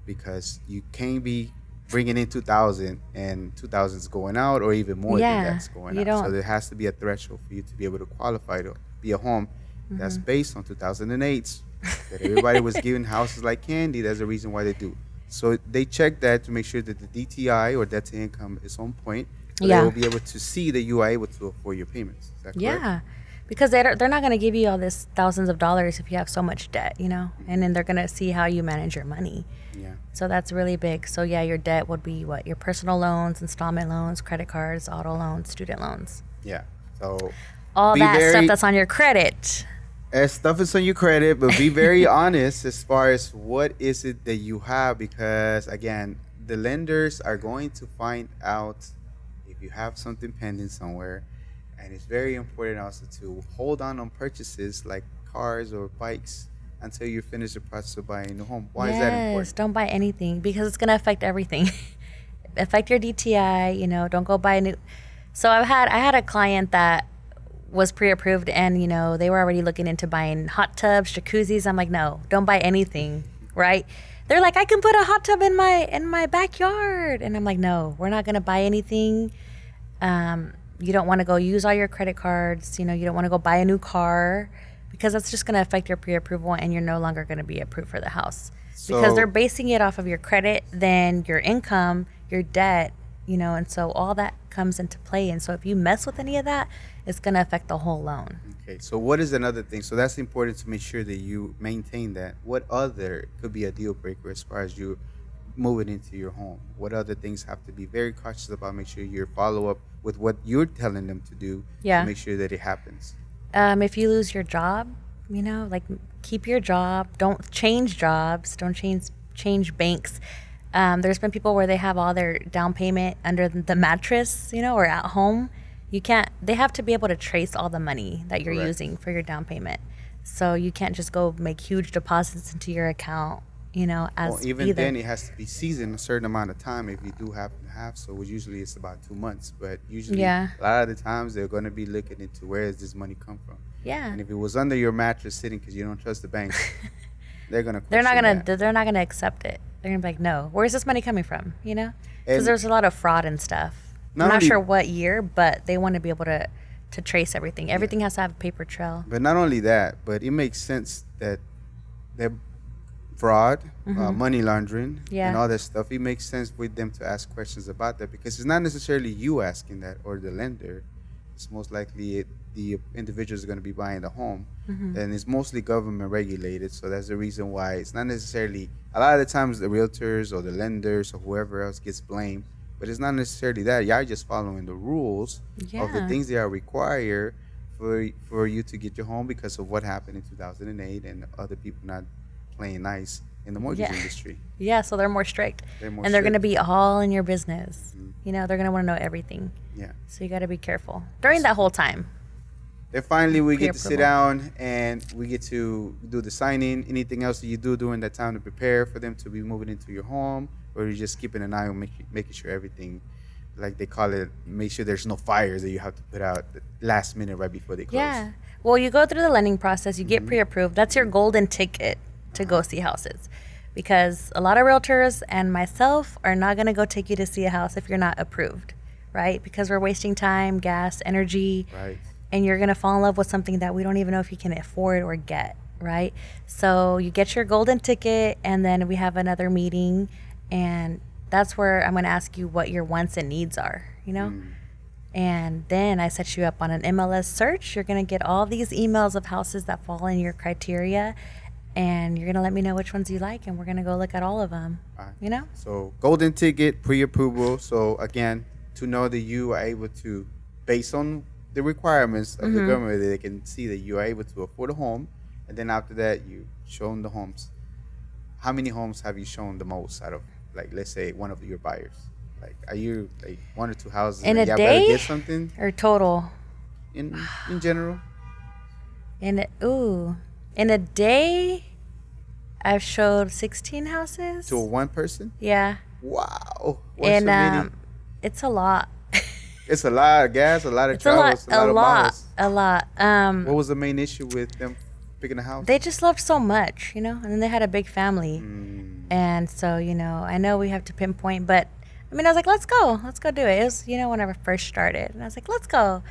Because you can't be bringing in 2000 and 2000 is going out or even more Yeah, than that's going out. So don't- there has to be a threshold for you to be able to qualify to be a home that's Mm-hmm. based on 2008 that everybody was giving houses like candy. That's the reason why they do. So they check that to make sure that the DTI or debt to income is on point. So Yeah. They will be able to see that you are able to afford your payments. Yeah. Because they're, they're not going to give you all this thousands of dollars if you have so much debt, you know? And then they're going to see how you manage your money. Yeah. So that's really big. So yeah, your debt would be what? Your personal loans, installment loans, credit cards, auto loans, student loans. Yeah. So All that very- stuff that's on your credit. As stuff is on your credit, but be very honest as far as what is it that you have because again, the lenders are going to find out if you have something pending somewhere. And it's very important also to hold on on purchases like cars or bikes until you finish the process of buying a new home. Why is that important? Don't buy anything because it's gonna affect everything. affect your DTI. You know, don't go buy a new. So I've had I had a client that was pre-approved and you know they were already looking into buying hot tubs, jacuzzis. I'm like, no, don't buy anything, right? They're like, I can put a hot tub in my in my backyard, and I'm like, no, we're not gonna buy anything. Um, you don't want to go use all your credit cards. You know, you don't want to go buy a new car because that's just going to affect your pre-approval, and you're no longer going to be approved for the house because they're basing it off of your credit, then your income, your debt. You know, and so all that comes into play. And so if you mess with any of that, it's going to affect the whole loan. Okay, so what is another thing? So that's important to make sure that you maintain that. What other could be a deal breaker as far as you moving into your home? What other things have to be very cautious about? Make sure you follow up with what you're telling them to do Yeah. to make sure that it happens. um, if you lose your job, you know, like keep your job. Don't change jobs. Don't change change banks. Um, there's been people where they have all their down payment under the mattress, you know, or at home, you can't. They have to be able to trace all the money that you're Correct. using for your down payment. So you can't just go make huge deposits into your account. You know, as Well, even either. then, it has to be seasoned a certain amount of time if you do happen to have. So usually it's about two months, but usually Yeah. a lot of the times they're going to be looking into where does this money come from. yeah. And if it was under your mattress sitting because you don't trust the bank, they're gonna. they're not gonna that. they're not gonna accept it. They're gonna be like, no, where's this money coming from? You know, because there's a lot of fraud and stuff. Not I'm not sure what year, but they want to be able to to trace everything. Everything has to have a paper trail. But not only that, but it makes sense that that fraud, uh, money laundering, Mm-hmm. Yeah. and all that stuff. It makes sense with them to ask questions about that because it's not necessarily you asking that or the lender. It's most likely it, the individual is going to be buying the home, Mm-hmm. and it's mostly government regulated. So that's the reason why it's not necessarily. A lot of the times, the realtors or the lenders or whoever else gets blamed, but it's not necessarily that. Y'all just following the rules of the things that are required for for you to get your home because of what happened in 2008 and other people not playing nice in the mortgage Yeah. industry. Yeah, so they're more strict, They're more and they're gonna be all in your business. Mhm. You know, they're gonna want to know everything. Yeah. So you got to be careful during that whole time. Then finally we get to sit down and we get to do the signing. Anything else that you do during that time to prepare for them to be moving into your home, or you're just keeping an eye on making making sure everything, like they call it, make sure there's no fires that you have to put out the last minute right before they close. Yeah. Well, you go through the lending process, you get Mm-hmm. pre approved. That's your golden ticket to go see houses. Because a lot of realtors and myself are not going to go take you to see a house if you're not approved, right? Because we're wasting time, gas, energy, Right. and you're going to fall in love with something that we don't even know if you can afford or get, right? So you get your golden ticket, and then we have another meeting, and that's where I'm going to ask you what your wants and needs are, you know? Mm. And then I set you up on an MLS search. You're going to get all these emails of houses that fall in your criteria. And you're going to let me know which ones you like. And we're going to go look at all of them. Alright. You know? So golden ticket pre-approval. So again, to know that you are able to, based on the requirements of the Mhm. government, that they can see that you are able to afford a home, and then after that, you show them the homes. How many homes have you shown the most out of, like, let's say one of your buyers? Like, are you like one or two houses? In and a day? get something Or total. in in general. In a, ooh. In a day, I've showed 16 houses. To one person? Yeah. Wow. What's and so um, it's a lot. It's a lot of gas, a lot of it's a lot. A of lot. miles. A lot. Um, What was the main issue with them picking a house? they just loved so much, you know? And then they had a big family. Mm. And so, you know, I know we have to pinpoint, but I mean, I was like, let's go, let's go do it. It was, you know, when I first started, and I was like, let's go.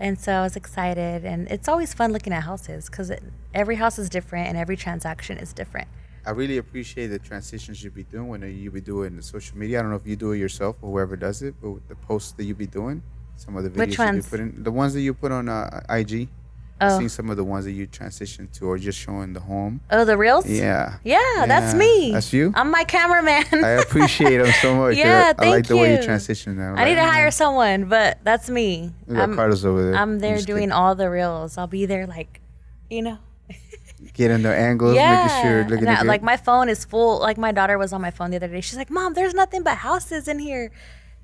And so I was excited, and it's always fun looking at houses because every house is different and every transaction is different. I really appreciate the transitions you be doing when you be doing the social media. I don't know if you do it yourself or whoever does it, but with the posts that you be doing, some of the videos you be putting, the ones that you put on uh, IG. I've Oh, seen some of the ones that you transitioned to or just showing the home. oh, the reels? Yeah, Yeah, that's me. That's you? I'm my cameraman. I appreciate them so much. Yeah, I, I like thank the way you transition now. I need to hire someone, but that's me. I'm, Carlos over there. I'm there doing all the reels. I'll be there, like, you know. getting the angles, making sure looking I- at like my phone is full. Like my daughter was on my phone the other day. She's like, "Mom, there's nothing but houses in here,"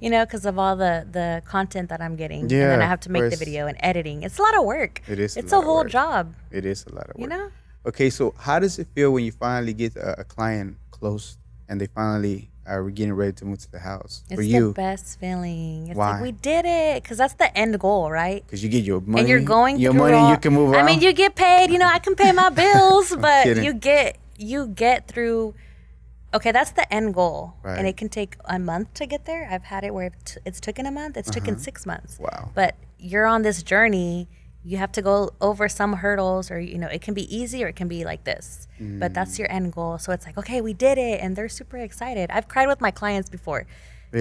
you know, because of all the the content that I'm getting. Yeah, and then I have to make the video and editing. It's a lot of work. It is a It's a of whole work. job. It is a lot of work. You know. Okay, so how does it feel when you finally get a, a client close and they finally are getting ready to move to the house It's for the you? best feeling. It's Why? like we did it because that's the end goal, right? Because you get your money, and you're going your money, all- you can move on. I mean, you get paid. You know, I can pay my bills, but you get you get through. Okay, that's the end goal, Right. and it can take a month to get there. I've had it where it's, it's taken a month. It's taken six months. Uh-huh. Wow. But you're on this journey. You have to go over some hurdles, or you know, it can be easy or it can be like this. But Mm. that's your end goal. So it's like, okay, we did it, and they're super excited. I've cried with my clients before.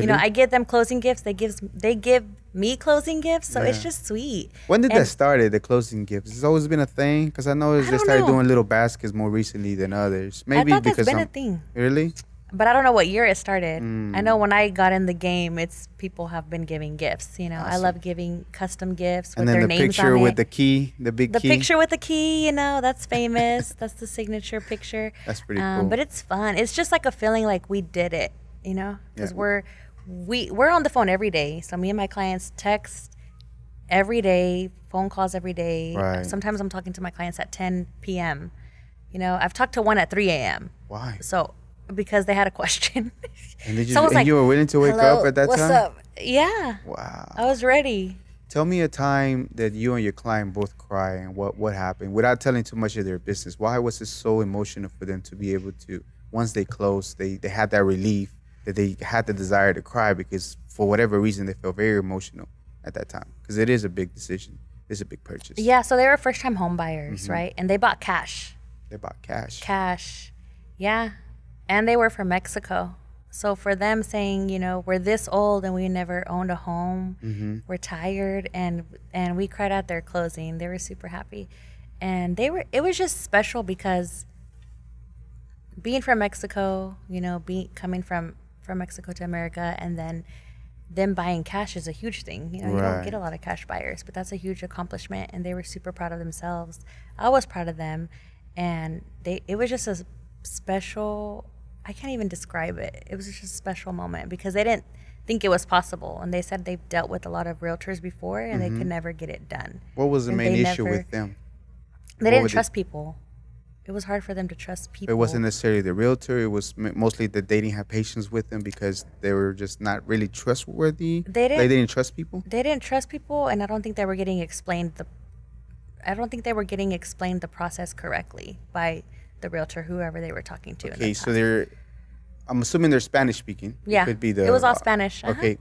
You know, I give them closing gifts. They gives they give me closing gifts, so it's just sweet. when did and- that started? The closing gifts. It's always been a thing. Because I know I they started know. doing little baskets more recently than others. Maybe I thought because that's been I'm, a thing, really. but I don't know what year it started. I Mm. know when I got in the game, it's people have been giving gifts. You know, I love giving custom gifts with And then their the names picture with the key, the big the key. picture with the key, you know, that's famous. that's the signature picture. That's pretty um, cool. But it's fun. It's just like a feeling like we did it, you know, because Yeah. we're we we're on the phone every day. So me and my clients text every day, phone calls every day. Right. Sometimes I'm talking to my clients at 10 p.m. You know, I've talked to one at 3 a.m. Why? So because they had a question. And, did you, and like, you were willing to wake up at that what's time? up? Yeah, Wow. I was ready. Tell me a time that you and your client both cry and what, what happened without telling too much of their business. Why was it so emotional for them to be able to, once they closed, they, they had that relief that they had the desire to cry because for whatever reason they felt very emotional at that time? Because it is a big decision, it's a big purchase. Yeah, so they were first time home buyers, Mm-hmm. right? And they bought cash. They bought cash. Cash. Yeah. And they were from Mexico. So for them saying, you know, we're this old and we never owned a home, Mm-hmm. we're tired and and we cried at their closing. They were super happy. And they were it was just special because being from Mexico, you know, being coming from from Mexico to America and then them buying cash is a huge thing. You know, you don't get a lot of cash buyers, but that's a huge accomplishment and they were super proud of themselves. I was proud of them and they it was just a special I can't even describe it. It was just a special moment because they didn't think it was possible and they said they've dealt with a lot of realtors before and they could mm-hmm. never get it done. What was the And main issue never- with them? They What didn't would it- trust people. It was hard for them to trust people. It wasn't necessarily the realtor. It was mostly that they didn't have patience with them because they were just not really trustworthy. They They didn't- didn't trust people. they didn't trust people and i don't think they were getting explained the i don't think they were getting explained the process correctly by the realtor whoever they were talking to Okay, so they're. I'm assuming they're Spanish speaking. Yeah, could be the. it was all Spanish, uh-huh. Okay,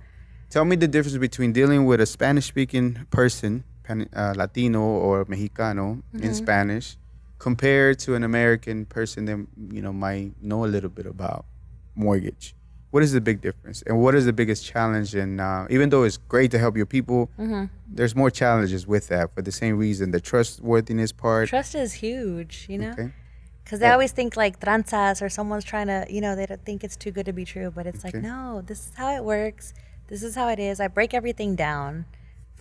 tell me the difference between dealing with a Spanish speaking person, uh, Latino or Mexicano Mm-hmm. in Spanish, compared to an American person that you know might know a little bit about mortgage. What is the big difference, and what is the biggest challenge? And uh, even though it's great to help your people, Mm-hmm. there's more challenges with that for the same reason. The trustworthiness part. trust is huge you know Okay. because they always think like tranzas or someone's trying to you know they don't think it's too good to be true but it's like no this is how it works this is how it is i break everything down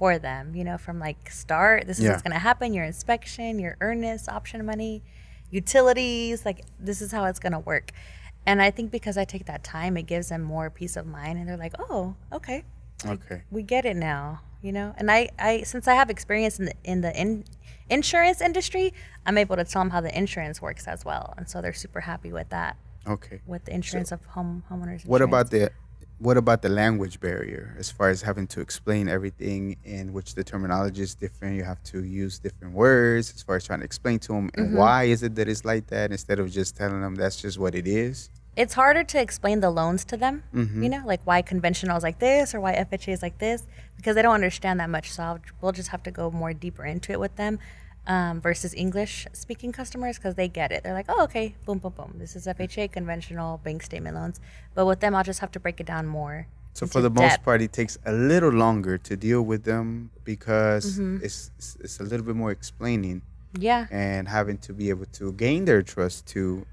for them you know from like start. This is Yeah. what's going to happen your inspection your earnest option money utilities like this is how it's going to work. And i think because i take that time it gives them more peace of mind and they're like oh okay. Okay. we get it now you know? And i i since i have experience in the in the in, insurance industry i'm able to tell them how the insurance works as well. And so they're super happy with that. Okay. with the insurance of home homeowners What about the what about the language barrier as far as having to explain everything in which the terminology is different you have to use different words as far as trying to explain to them Mm-hmm. and why is it that it's like that instead of just telling them that's just what it is it's harder to explain the loans to them Mm-hmm. you know like why conventional is like this or why fha is like this because they don't understand that much so I'll, we'll just have to go more deeper into it with them um, versus english speaking customers because they get it. They're like oh okay boom boom boom. This is fha conventional bank statement loans. But with them i'll just have to break it down more so for the most part it takes a little longer to deal with them because Mm-hmm. it's, it's it's a little bit more explaining yeah. and having to be able to gain their trust to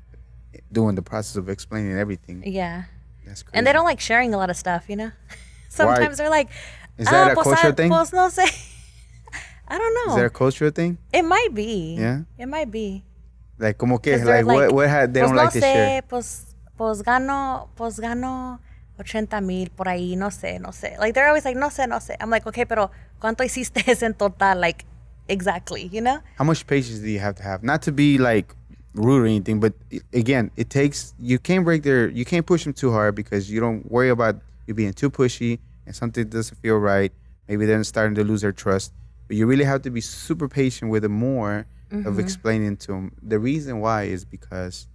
doing the process of explaining everything. Yeah. That's crazy and they don't like sharing a lot of stuff you know? Sometimes they're like Is that a pues, cultural ah, thing? pues no sé i don't know is that a cultural thing it might be Yeah? it might be like como que they're like, what what had, they pues don't no like to sé, share Pues, pues gano, pues gano 80 mil por ahí, no sé, no sé. Like they're always like, no sé, no sé. I'm like, okay, pero ¿cuánto hiciste en total? Like, exactly, you know? How much patience do you have to have? Not to be like rude or anything, but again, it takes you can't break their you can't push them too hard because you don't worry about you being too pushy and something doesn't feel right. Maybe they're starting to lose their trust, but you really have to be super patient with them more of explaining to them. The reason why is because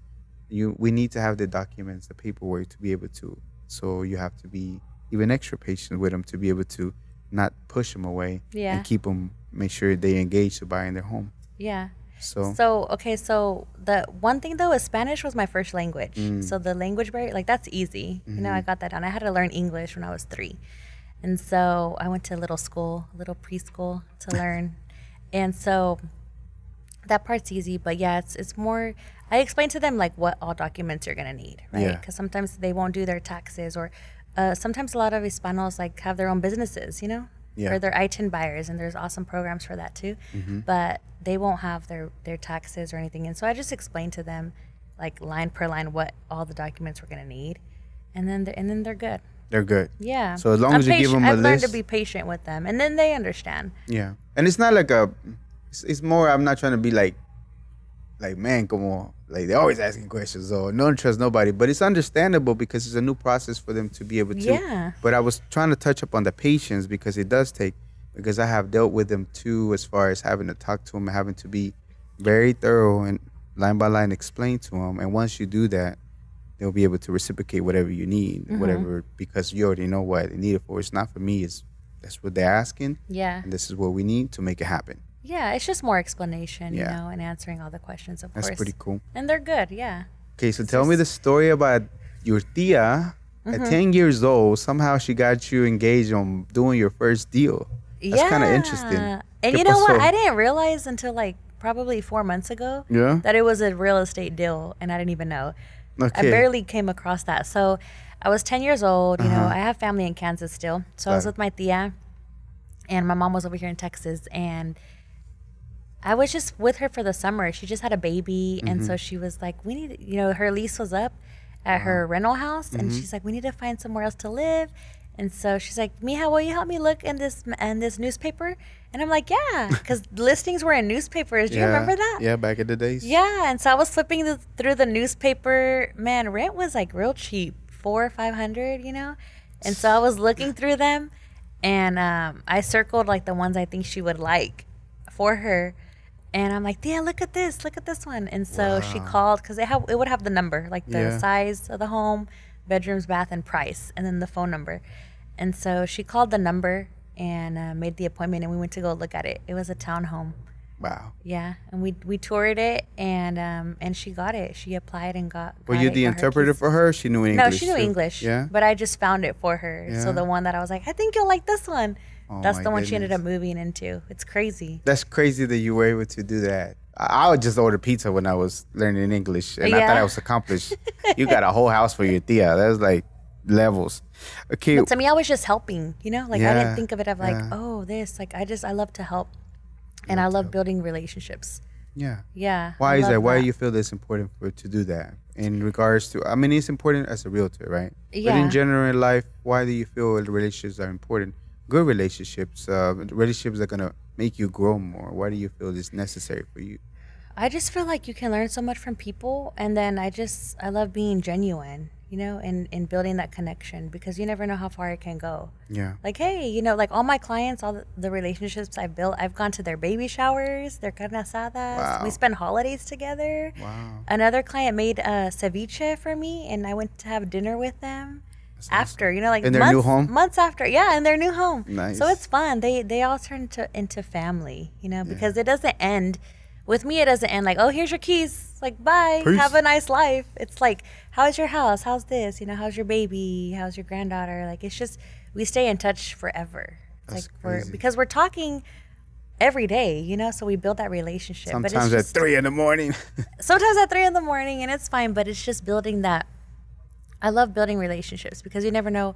you we need to have the documents, the paperwork to be able to. So you have to be even extra patient with them to be able to not push them away Yeah. and keep them make sure they engage to buying their home. Yeah. So, So okay, so the one thing though is Spanish was my first language. Mm. So the language barrier, like that's easy. You know, I Mm-hmm. got that down. I had to learn English when I was three, and so I went to a little school, a little preschool to learn, and so that part's easy. But yeah, it's it's more. I explain to them like what all documents you're gonna need, right? Yeah. Because sometimes they won't do their taxes, or uh, sometimes a lot of Hispanos like have their own businesses, you know, Yeah. or they're ITIN buyers, and there's awesome programs for that too. Mm-hmm. But they won't have their their taxes or anything, and so I just explained to them, like line per line, what all the documents we're gonna need, and then they're, and then they're good. They're good. Yeah. So as long I'm as you give patient- them a I've learned to be patient with them, and then they understand. Yeah, and it's not like a. It's, it's more. I'm not trying to be like, like man, come on. Like they're always asking questions or no one trusts nobody, but it's understandable because it's a new process for them to be able to. Yeah. But I was trying to touch up on the patience because it does take, because I have dealt with them too, as far as having to talk to them and having to be very thorough and line by line explain to them. And once you do that, they'll be able to reciprocate whatever you need, Mm-hmm. whatever because you already know what they need it for. It's not for me. It's that's what they're asking Yeah. and this is what we need to make it happen. Yeah. It's just more explanation, Yeah. you know, and answering all the questions, of That's course. pretty cool. And they're good. Yeah. Okay, so tell me the story about your tia. Mm-hmm. At 10 years old, somehow she got you engaged on doing your first deal. That's kind of interesting. And ¿Qué you know what? I didn't realize until like probably four months ago Yeah? that it was a real estate deal, and I didn't even know. I barely came across that. So I was 10 years old. You know, Uh-huh. I have family in Kansas still. So I was with my tia, and my mom was over here in Texas. And I was just with her for the summer. She just had a baby. And Mm-hmm. so she was like, we need, you know, her lease was up at her rental house. And Mm-hmm. she's like, we need to find somewhere else to live. And so she's like, Mija, will you help me look in this in this newspaper? And I'm like, yeah, because listings were in newspapers. Do you remember that? Yeah, back in the days. Yeah, and so I was flipping the, through the newspaper. Man, rent was like real cheap, four or five hundred, you know. And so I was looking through them, and um, I circled like the ones I think she would like for her. And I'm like, yeah, look at this, look at this one. And so she called because it have it would have the number, like the Yeah. size of the home, bedrooms, bath, and price, and then the phone number. And so she called the number and uh, made the appointment, and we went to go look at it. It was a townhome. Wow. Yeah, and we we toured it, and um and she got it. She applied and got. Were got you the got her interpreter for her? She knew English. No, she knew too. English. Yeah. But I just found it for her. Yeah. So the one that I was like, I think you'll like this one. Oh That's the one she ended up moving into. It's crazy. That's crazy that you were able to do that. I, I would just order pizza when I was learning English, and I thought I was accomplished. you got a whole house for your tia. That was like levels. Okay. But to me, I was just helping. You know, like I didn't think of it of like, yeah. oh, this. Like I just I love to help, and I love building relationships. yeah. Yeah. Why I is love that? Why do you feel it's important for to do that in regards to? I mean, it's important as a realtor, right? Yeah. But in general in life, why do you feel relationships are important? Good relationships, uh, relationships that are gonna make you grow more. Why do you feel it's necessary for you? I just feel like you can learn so much from people, and then I just I love being genuine. You know, and and building that connection because you never know how far it can go. Yeah. like hey you know like all my clients all the, the relationships i've built i've gone to their baby showers their carne asadas Wow. we spend holidays together Wow. another client made uh, ceviche for me and i went to have dinner with them That's after you know like In their months, new home? months after yeah in their new home Nice. so it's fun they they all turn to into family you know because it doesn't end with me it doesn't end like oh here's your keys like bye Peace. have a nice life it's like how's your house how's this you know how's your baby how's your granddaughter like it's just we stay in touch forever That's like we're crazy. because we're talking every day you know so we build that relationship but Sometimes it's at three in the morning. sometimes at three in the morning and it's fine but it's just building that i love building relationships because you never know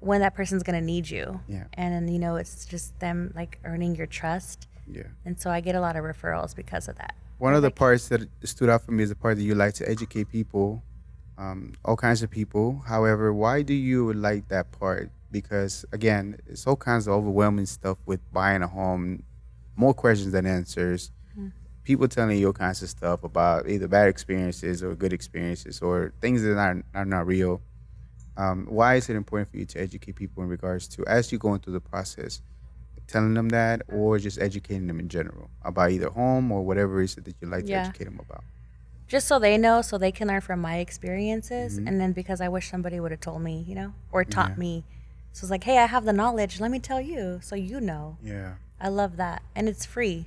when that person's going to need you Yeah. and then you know it's just them like earning your trust yeah. and so i get a lot of referrals because of that One of the parts that stood out for me is the part that you like to educate people, um, all kinds of people. However, why do you like that part? Because again, it's all kinds of overwhelming stuff with buying a home, more questions than answers. People telling you all kinds of stuff about either bad experiences or good experiences or things that are, are not real. Um, why is it important for you to educate people in regards to as you're going through the process? telling them that or just educating them in general about either home or whatever it is that you like to educate them about. Just so they know so they can learn from my experiences Mm-hmm. and then because i wish somebody would have told me you know or taught Yeah. me so it's like hey i have the knowledge let me tell you so you know Yeah. i love that and it's free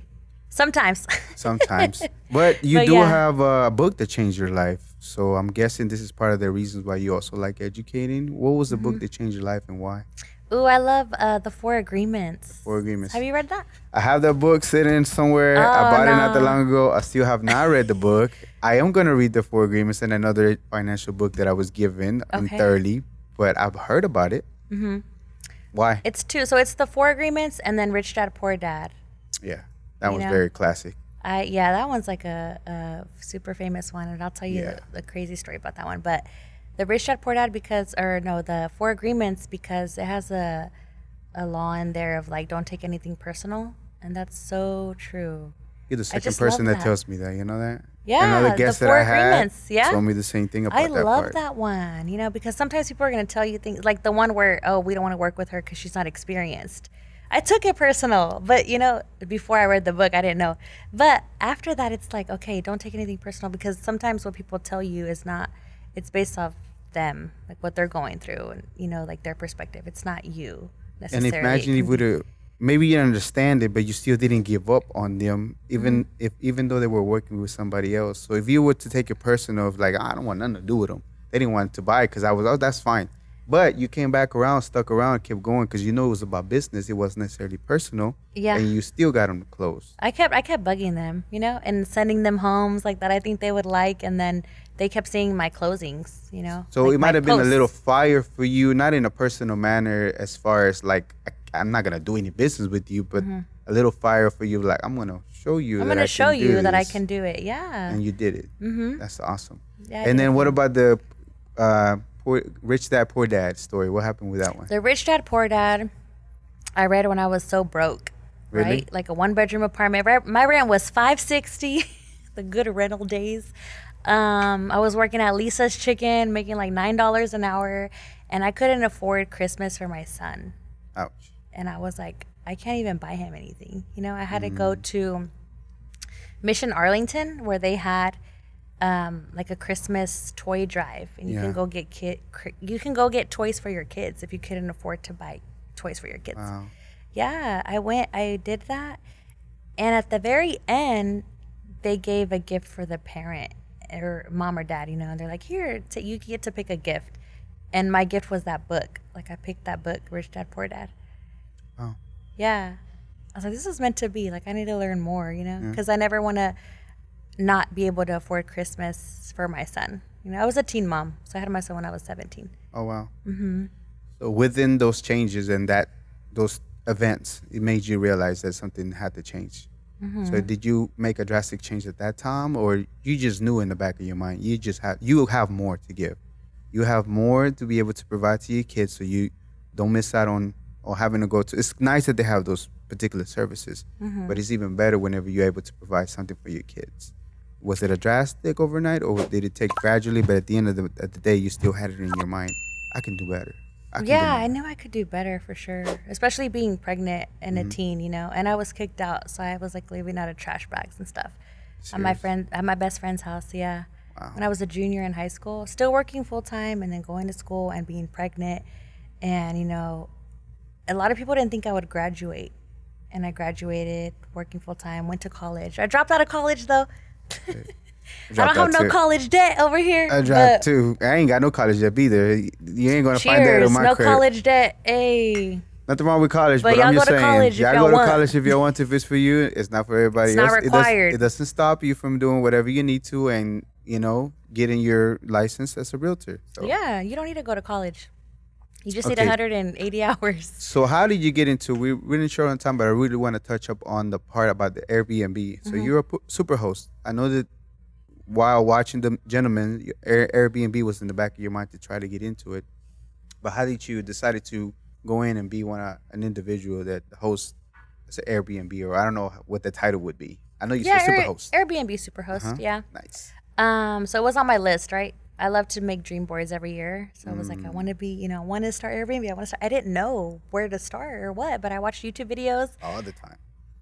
sometimes Sometimes. but you But do yeah. have a book that changed your life. So I'm guessing this is part of the reasons why you also like educating. What was the Mm-hmm. book that changed your life and why? Ooh, I love uh, the Four Agreements. Four Agreements. Have you read that? I have that book sitting somewhere. I Oh, bought it not that long ago. I still have not read the book. I am going to read the Four Agreements and another financial book that I was given um, Okay. thoroughly, but I've heard about it. Mm-hmm. Why? It's two. So it's the Four Agreements and then Rich Dad Poor Dad. yeah, that You was know? very classic. I yeah, that one's like a, a super famous one, and I'll tell you Yeah. the, the crazy story about that one. But The poor dad because, or no, the four agreements because it has a a law in there of like don't take anything personal, and that's so true. You're the second person that that. tells me that. You know that? Yeah, Another the guest that four I had agreements, yeah. told me the same thing about I that love part. that one, you know, because sometimes people are going to tell you things like the one where, oh, we don't want to work with her because she's not experienced. I took it personal, but you know, before I read the book, I didn't know. But after that, it's like, okay, don't take anything personal because sometimes what people tell you is not, it's based off them, like what they're going through and, you know, like their perspective. It's not you necessarily. And imagine if have maybe you didn't understand it, but you still didn't give up on them, even Mm-hmm. if even though they were working with somebody else. So if you were to take a personal, of like I don't want nothing to do with them, they didn't want to buy because I was oh that's fine. But you came back around, stuck around, kept going because you know it was about business. It wasn't necessarily personal. Yeah. And you still got them to close. I kept I kept bugging them, you know, and sending them homes like that I think they would like, and then they kept seeing my closings, you know. So like it might have been a little fire for you, not in a personal manner, as far as like I, I'm not gonna do any business with you, but a little fire for you, like I'm gonna show you. Mm-hmm. I'm gonna show you that I can do it. Yeah. and you did it. Mm-hmm. That's awesome. Yeah, I and then what about the uh, poor, rich dad poor dad story? What happened with that one? The Rich Dad Poor Dad, I read when I was so broke, Really? right? Like a one bedroom apartment. My rent was five sixty, the good rental days. Um, I was working at Lisa's Chicken, making like nine dollars an hour, and I couldn't afford Christmas for my son. Ouch. and I was like, I can't even buy him anything. You know, I had to go to Mission Arlington where they had um, like a Christmas toy drive, and you Yeah. can go get kid, you can go get toys for your kids if you couldn't afford to buy toys for your kids. Wow. Yeah, I went, I did that, and at the very end, they gave a gift for the parent or mom or dad. You know, and they're like, here, t- you get to pick a gift, and my gift was that book. Like I picked that book, Rich Dad Poor Dad. Oh. Yeah. I was like, this is meant to be. Like, I need to learn more, you know? Because I never want to not be able to afford Christmas for my son. You know, I was a teen mom, so I had my son when I was 17. Oh wow. Mm-hmm. So within those changes and that those events, it made you realize that something had to change. Mm-hmm. So did you make a drastic change at that time, or you just knew in the back of your mind you just have you have more to give, you have more to be able to provide to your kids, so you don't miss out on or having to go to. It's nice that they have those particular services, Mm-hmm. but it's even better whenever you're able to provide something for your kids. Was it a drastic overnight, or did it take gradually? But at the end of the, at the day, you still had it in your mind. I can do better. I Yeah. I knew I could do better for sure, especially being pregnant and Mm-hmm. a teen, you know. And I was kicked out, so I was like living out of trash bags and stuff. At my friend, at my best friend's house, yeah. Wow. When I was a junior in high school, still working full time and then going to school and being pregnant, and you know, a lot of people didn't think I would graduate, and I graduated, working full time, went to college. I dropped out of college though. I don't have no college debt over here. I dropped too. I ain't got no college debt either. You ain't gonna find that in my no college debt. Hey. Nothing wrong with college, But but, y'all I'm go just to saying, college y'all go to want. college if y'all want. If it's for you, it's not for everybody It's not else. It, required. does, it doesn't stop you from doing whatever you need to, and you know, getting your license as a realtor. So, Yeah, you don't need to go to college. You just need 180 hours. So how did you get into? We we didn't show on time, but I really want to touch up on the part about the Airbnb. So Mm-hmm. you're a super host. I know that while watching the gentleman, Air, Airbnb was in the back of your mind to try to get into it. But how did you decided to go in and be one of, an individual that hosts an Airbnb, or I don't know what the title would be. I know you Yeah, said super Air- host. Airbnb superhost. Uh-huh. Yeah. Nice. Um, so it was on my list, right? I love to make dream boards every year. So I was like, I Mm. want to be, you know, I want to start Airbnb. I want to start. I didn't know where to start or what, but I watched YouTube videos, All the time.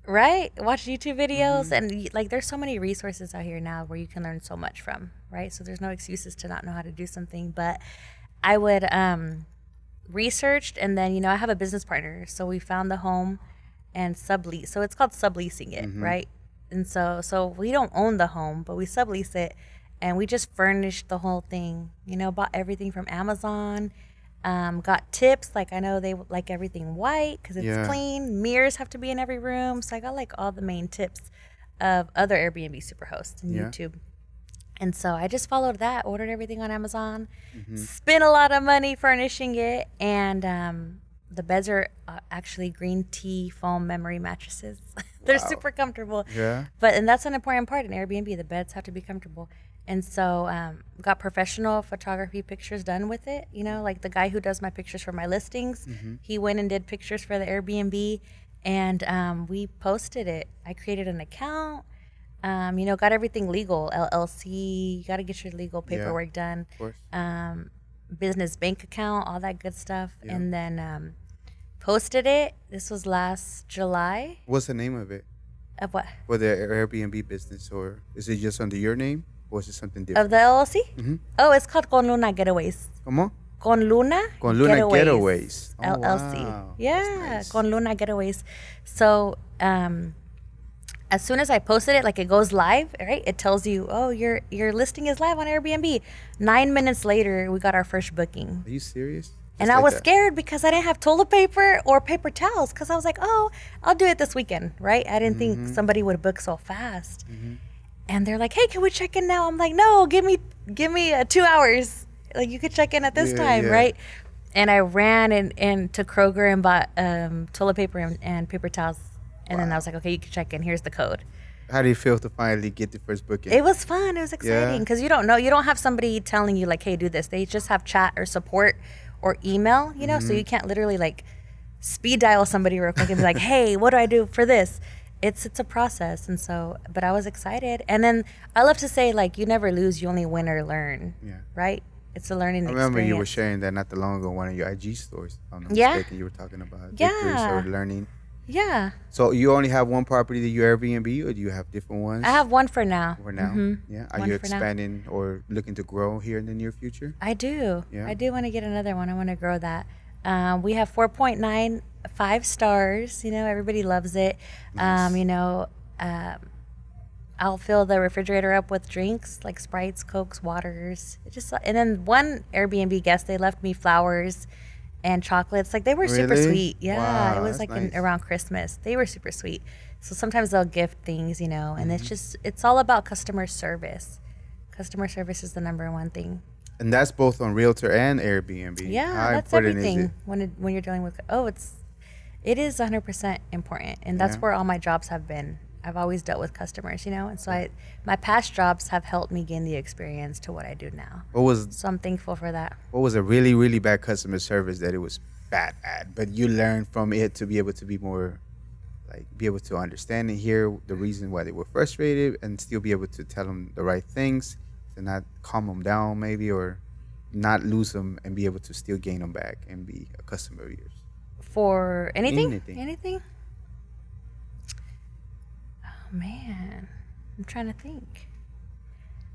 Right? Watch YouTube videos, Mm-hmm. and like, there's so many resources out here now where you can learn so much from, right? So there's no excuses to not know how to do something. But I would um, researched, and then you know, I have a business partner, so we found the home and sublease. So it's called subleasing it, right? And so, so we don't own the home, but we sublease it, and we just furnished the whole thing. You know, bought everything from Amazon. Um, got tips like I know they like everything white because it's Yeah. clean. Mirrors have to be in every room, so I got like all the main tips of other Airbnb superhosts and Yeah. YouTube. And so I just followed that, ordered everything on Amazon, Mm-hmm. spent a lot of money furnishing it, and um, the beds are uh, actually green tea foam memory mattresses. They're Wow. super comfortable. Yeah. But and that's an important part in Airbnb. The beds have to be comfortable. And so um, got professional photography pictures done with it. You know, like the guy who does my pictures for my listings, he went and did pictures for the Airbnb, and um, we posted it. I created an account. Um, you know, got everything legal, LLC. You got to get your legal paperwork done Of course. um, business bank account, all that good stuff, Yeah. and then um, posted it. This was last July. What's the name of it? Of what? For the Airbnb business, or is it just under your name, or is it something different? Of the LLC? Mhm. Oh, it's called Con Luna Getaways. Come on. Con Luna. Con Luna Getaways. Oh, LLC. wow. Yeah, nice. Con Luna Getaways. So, um, as soon as I posted it, like it goes live, right? It tells you, oh, your your listing is live on Airbnb. Nine minutes later, we got our first booking. Are you serious? And Just I was that? scared because I didn't have toilet paper or paper towels because I was like, oh, I'll do it this weekend, right? I didn't Mm-hmm. think somebody would book so fast. And they're like, hey, can we check in now? I'm like, no, give me give me uh, two hours. Like you could check in at this Yeah, time, yeah. right? And I ran and, and to Kroger and bought um, toilet paper and, and paper towels. And then I was like, okay, you can check in. Here's the code. How do you feel to finally get the first booking? It was fun. It was exciting because you don't know. You don't have somebody telling you like, "Hey, do this." They just have chat or support or email. You know, Mm-hmm. so you can't literally like speed dial somebody real quick and be like, "Hey, what do I do for this?" It's it's a process, and so. But I was excited, and then I love to say like, you never lose, you only win or learn. Yeah. Right. It's a learning I remember you were sharing that not too long ago one of your IG stories. If I'm not Yeah. mistaken. You were talking about Yeah. or learning. Yeah, So you only have one property that you Airbnb, or do you have different ones? I have one for now. For now, Mhm. yeah. Are One you expanding or looking to grow here in the near future? I do. Yeah. I do want to get another one. I want to grow that. Um, we have 4.9 five stars. You know, everybody loves it. Nice. Um, you know, um, I'll fill the refrigerator up with drinks like sprites, cokes, waters. It just and then one Airbnb guest they left me flowers and chocolates. Like they were super sweet. Yeah, Wow, it was like in, around Christmas. They were super sweet. So sometimes they'll gift things, you know, and Mm-hmm. it's just it's all about customer service. Customer service is the number one thing. And that's both on Realtor and Airbnb. Yeah, How that's everything when it, when you're dealing with oh, it's it is 100% important, and that's Yeah. where all my jobs have been. I've always dealt with customers, you know, and so I my past jobs have helped me gain the experience to what I do now. What was So I'm thankful for that. what was a really really bad customer service that it was bad at, but you learned from it to be able to be more like be able to understand and hear the reason why they were frustrated and still be able to tell them the right things to not calm them down maybe or not lose them and be able to still gain them back and be a customer of yours. For anything, Anything. anything. Oh man, I'm trying to think.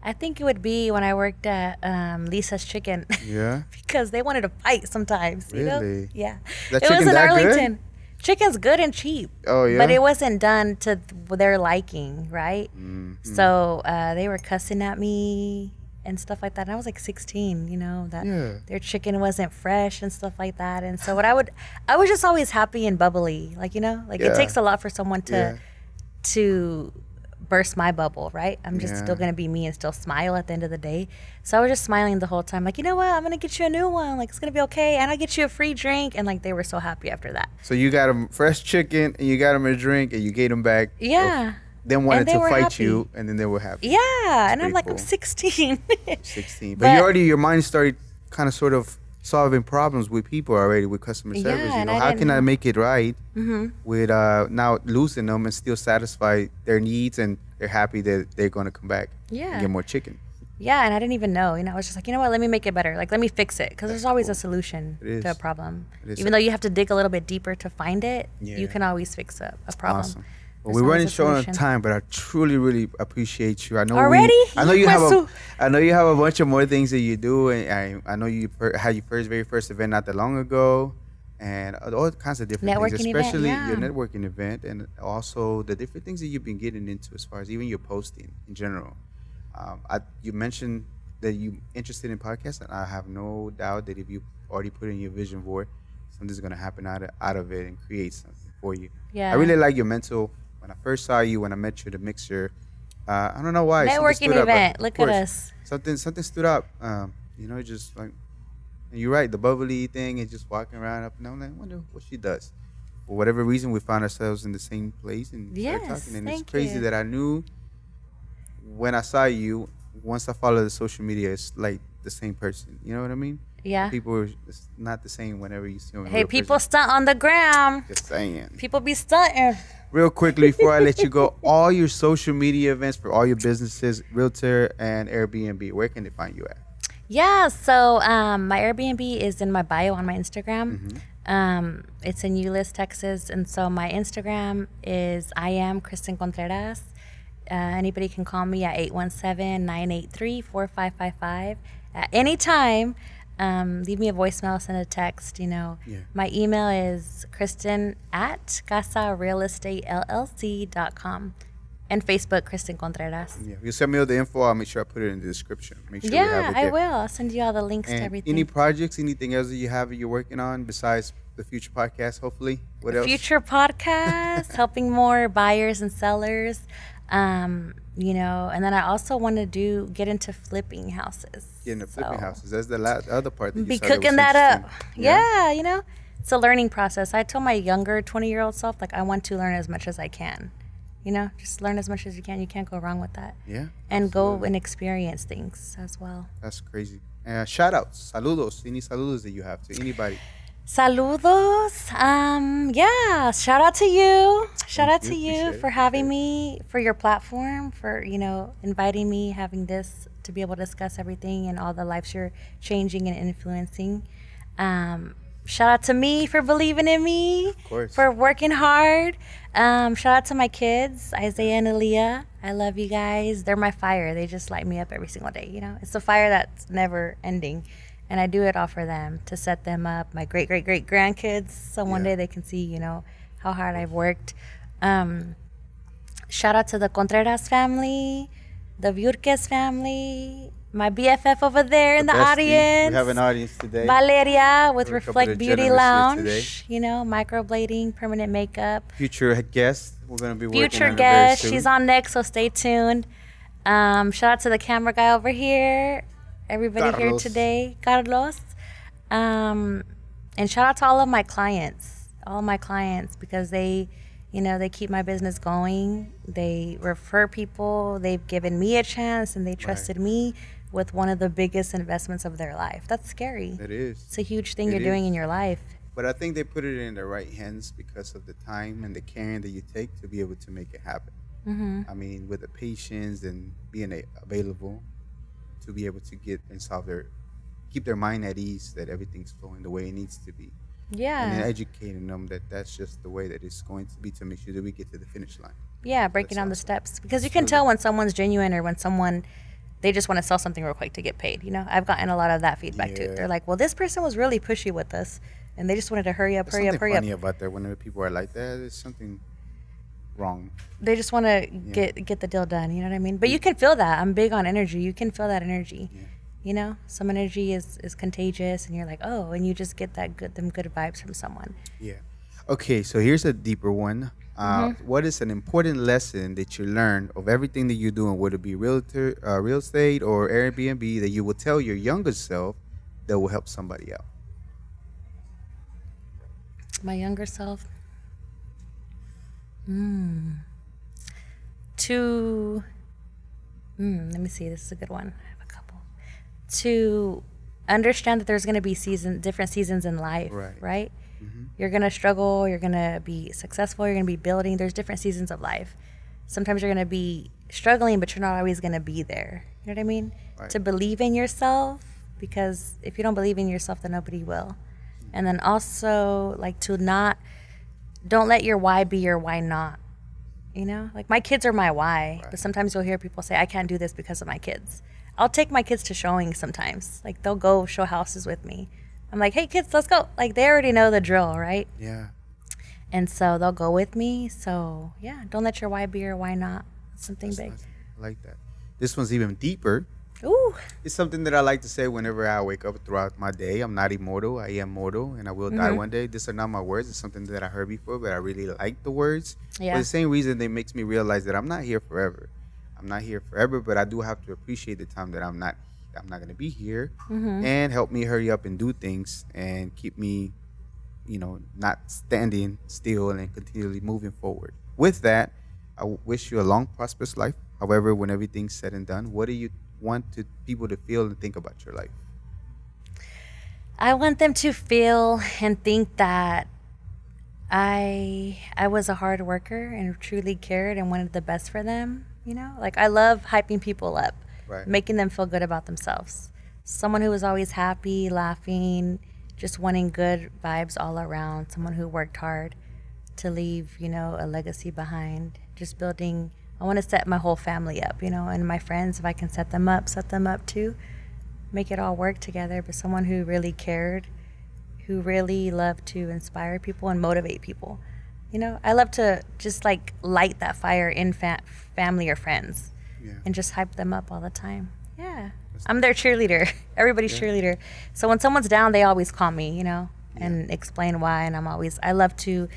I think it would be when I worked at um, Lisa's Chicken. Yeah. because they wanted to fight sometimes. You know? Really? Yeah. That it was in Arlington. good? Chicken's good and cheap. Oh yeah. But it wasn't done to their liking, right? Mhm. So uh, they were cussing at me and stuff like that. And I was like 16, you know, that Yeah. their chicken wasn't fresh and stuff like that. And so what I would, I was just always happy and bubbly, like you know, like Yeah. it takes a lot for someone to Yeah. to burst my bubble, right? I'm just Yeah. still gonna be me and still smile at the end of the day. So I was just smiling the whole time, like, you know what? I'm gonna get you a new one. Like it's gonna be okay, and I'll get you a free drink. And like they were so happy after that. So you got them fresh chicken and you got them a drink and you gave them back. Yeah, Then wanted to fight happy. you and then they were happy. yeah. And I'm like, cool. I'm 16. 16. But, But- you already your mind started kind of sort of solving problems with people already with customer Yeah, service. you know, how can I make it right hmm with uh now losing them and still satisfy their needs and they're happy that they're going to come back and Yeah. get more chicken. Yeah, and I didn't even know. You know, I was just like, you know what? Let me make it better. Like, let me fix it because there's always a solution to a problem. Even though you have to dig a little bit deeper to find it, Yeah. you can always fix a, a problem. Awesome. Well, we're running short on time, but I truly, really appreciate you. I know Already? We, I know you have a. I know you have a bunch of more things that you do, and I, I know you had your first, very first event not that long ago, and all kinds of different Networking things, event, especially yeah. your networking event, and also the different things that you've been getting into as far as even your posting in general. Um, I, you mentioned that you're interested in podcasts, and I have no doubt that if you already put in your vision board, something's gonna happen out of, out of it and create something for you. Yeah. I really like your mental. When I first saw you, when I met you, at the mixer, uh, I don't know why. Networking up, event. of Look at us. Something something stood up. Um, you know, just like and you're right. The bubbly thing is just walking around up and down. Like, I wonder what she does. For whatever reason, we found ourselves in the same place and started talking. And it's crazy you. that I knew when I saw you once I follow the social media, it's like the same person. You know what I mean? Yeah. People are it's not the same whenever you see them. Hey, people person. stunt on the gram. Just saying. People be stunting. Real quickly before I let you go, all your social media events for all your businesses, Realtor and Airbnb, where can they find you at? Yeah, so um, my Airbnb is in my bio on my Instagram. Mm-hmm. Um, it's in Euless, Texas, and so my Instagram is I am Kristen Contreras. Uh, anybody can call me at 817-983-4555 at any time. Um, leave me a voicemail, send a text. You know, Yeah. my email is Kristen at casarealestatellc.com and Facebook Kristen Contreras. Yeah, you send me all the info, I'll make sure I put it in the description. Make sure Yeah, I will. I'll send you all the links to everything. any projects, anything else that you have that you're working on besides the future podcast, hopefully? What else? future podcast helping more buyers and sellers um you know and then i also want to do get into flipping houses the flipping So, houses. That's the la- other part that you be said that cooking that up interesting. yeah. you know it's a learning process i told my younger 20 year old self like i want to learn as much as i can you know just learn as much as you can you can't go wrong with that Yeah. and go and experience things as well That's crazy. Uh, shout outs, saludos, any saludos that you have to anybody. Saludos. Um, yeah, shout out to you. Shout out to you for having me, for your platform, for, you know, inviting me, having this to be able to discuss everything and all the lives you're changing and influencing. Um, shout out to me for believing in me, course. for working hard. Um, shout out to my kids, Isaiah and Aaliyah. I love you guys. They're my fire. They just light me up every single day. You know, it's a fire that's never ending. And I do it all for them to set them up, my great, great, great grandkids. So one Yeah. day they can see, you know, how hard I've worked. Um, shout out to the Contreras family, the Viurques family, my BFF over there in the, audience. We have an audience today. Valeria with Reflect Beauty gentlemen here today. Lounge, you know, microblading, permanent makeup. Future guest. We're gonna be working Future on it very guest, she's on next, so stay tuned. Um, shout out to the camera guy over here, everybody here today, Carlos. Um, and shout out to all of my clients, all my clients, because they, you know, they keep my business going. They refer people. They've given me a chance, and they trusted me with one of the biggest investments of their life. That's scary. It is. It's a huge thing It you're doing in your life. But I think they put it in the right hands because of the time and the caring that you take to be able to make it happen. hmm I mean, with the patience and being available to be able to get and solve their, keep their mind at ease that everything's flowing the way it needs to be, yeah and educating them that that's just the way that it's going to be to make sure that we get to the finish line. yeah, breaking That's down the steps because you can tell when someone's genuine or when someone they just want to sell something real quick to get paid. You know, I've gotten a lot of that feedback too. They're like, "Well, this person was really pushy with us, and they just wanted to hurry up, There's hurry up, hurry funny up. about that. Whenever people are like that, it's something wrong. They just want to get get the deal done. You know what I mean? But you can feel that. I'm big on energy. You can feel that energy. Yeah. You know, some energy is is contagious, and you're like, oh, and you just get that good them good vibes from someone. Yeah. Okay, so here's a deeper one. Uh, Mm-hmm. what is an important lesson that you learned of everything that you're doing, whether it be realtor, uh, real estate or Airbnb, that you will tell your younger self that will help somebody out? My younger self. Mm. To. Mm, let me see. This is a good one. I have a couple. To understand that there's going to be season, different seasons in life, Right. right? You're going to struggle. You're going to be successful. You're going to be building. There's different seasons of life. Sometimes you're going to be struggling, but you're not always going to be there. You know what I mean? Right. To believe in yourself, because if you don't believe in yourself, then nobody will. And then also, like, to not, don't let your why be your why not. You know, like my kids are my why, but sometimes you'll hear people say, I can't do this because of my kids. I'll take my kids to showing sometimes. Like, they'll go show houses with me. I'm like, hey, kids, let's go. Like, they already know the drill, right? Yeah. And so they'll go with me. So, yeah, don't let your why be your why not. Something That's big. nice. I like that. This one's even deeper. Ooh, It's something that I like to say whenever I wake up throughout my day. I'm not immortal. I am mortal, and I will die Mm-hmm. one day. These are not my words. It's something that I heard before, but I really like the words. Yeah. For the same reason, they makes me realize that I'm not here forever. I'm not here forever, but I do have to appreciate the time that I'm not. I'm not gonna be here, Mm-hmm. and help me hurry up and do things and keep me, you know, not standing still and continually moving forward. With that, I wish you a long, prosperous life. However, when everything's said and done, what do you want to people to feel and think about your life? I want them to feel and think that I I was a hard worker and truly cared and wanted the best for them. You know, like I love hyping people up, Right. making them feel good about themselves. Someone who was always happy, laughing, just wanting good vibes all around. Someone who worked hard to leave, you know, a legacy behind. Just building. I want to set my whole family up, you know, and my friends. If I can set them up, set them up too. Make it all work together. But someone who really cared who really loved to inspire people and motivate people. You know, I love to just like light that fire in fa- family or friends Yeah. and just hype them up all the time. Yeah. I'm their cheerleader, everybody's cheerleader. So when someone's down, they always call me, you know, and explain why. And I'm always, I love to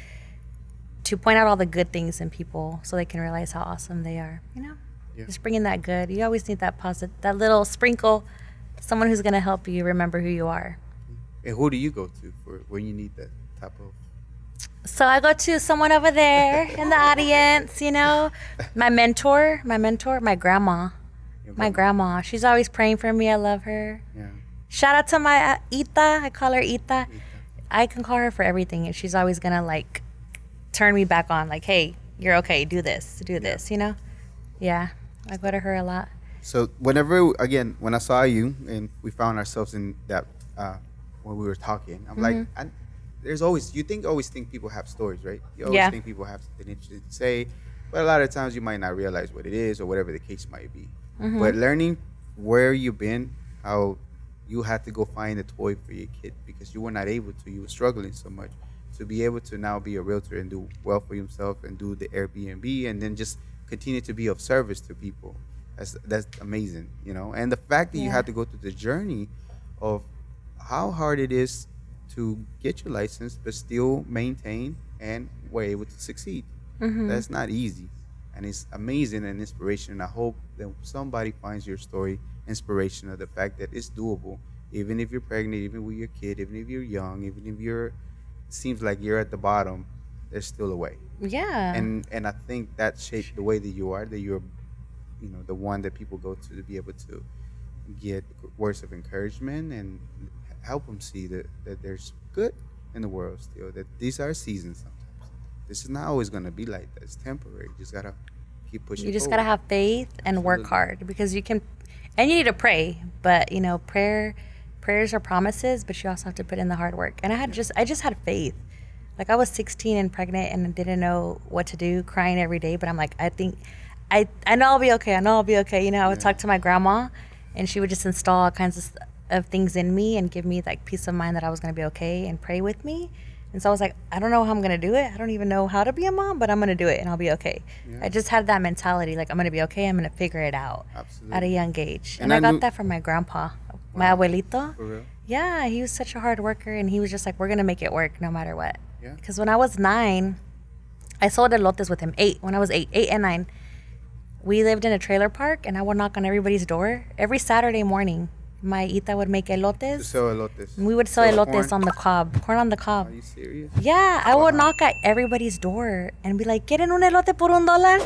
to point out all the good things in people so they can realize how awesome they are, you know? Yeah. Just bringing that good. You always need that positive, that little sprinkle, someone who's going to help you remember who you are. And who do you go to for when you need that type of? So I go to someone over there in the audience, you know, my mentor, my mentor, my grandma, my grandma. She's always praying for me. I love her. Yeah. Shout out to my uh, Ita. I call her Ita. I can call her for everything, and she's always gonna like turn me back on. Like, hey, you're okay. Do this. Do this. You know? Yeah. I go to her a lot. So whenever again, when I saw you and we found ourselves in that uh, when we were talking, I'm like, Mm-hmm. I, there's always you think always think people have stories, right? You always Yeah. think people have something interesting to say, but a lot of times you might not realize what it is or whatever the case might be. Mm-hmm. But learning where you've been, how you had to go find a toy for your kid because you were not able to, you were struggling so much. To be able to now be a realtor and do well for yourself and do the Airbnb and then just continue to be of service to people. That's that's amazing, you know. And the fact that you had to go through the journey of how hard it is to get your license but still maintain and were able to succeed. Mm-hmm. That's not easy. And it's amazing and inspiration. I hope that somebody finds your story inspirational. The fact that it's doable, even if you're pregnant, even with your kid, even if you're young, even if you're seems like you're at the bottom, there's still a way. Yeah. And and I think that shaped the way that you are. That you're, you know, the one that people go to to be able to get words of encouragement and help them see that, that there's good in the world still. That these are seasons sometimes. This is not always going to be like that. It's temporary. You just gotta keep pushing. you just gotta have faith and work hard because you can and you need to pray but you know prayer prayers are promises but you also have to put in the hard work. And i had just i just had faith. Like i was 16 and pregnant and didn't know what to do crying every day but i'm like i think i i know i'll be okay i know i'll be okay. You know i would Yeah. talk to my grandma and she would just install all kinds of, of things in me and give me like peace of mind that i was going to be okay and pray with me. And so i was like i don't know how i'm going to do it. I don't even know how to be a mom but i'm going to do it and i'll be okay. Yeah. i just had that mentality like i'm going to be okay i'm going to figure it out Absolutely. at a young age. And and, i, I got that from my grandpa my Wow. abuelito For real. yeah he was such a hard worker and he was just like we're going to make it work no matter what Yeah. because when i was nine i sold elotes with him eight when i was eight eight and nine we lived in a trailer park and i would knock on everybody's door every saturday morning my ita would make To elotes sell elotes. we would sell Sell elotes corn? on the cob corn on the cob Are you serious? yeah, I would knock at everybody's door and be like, "Quieren un elote por un dólar?"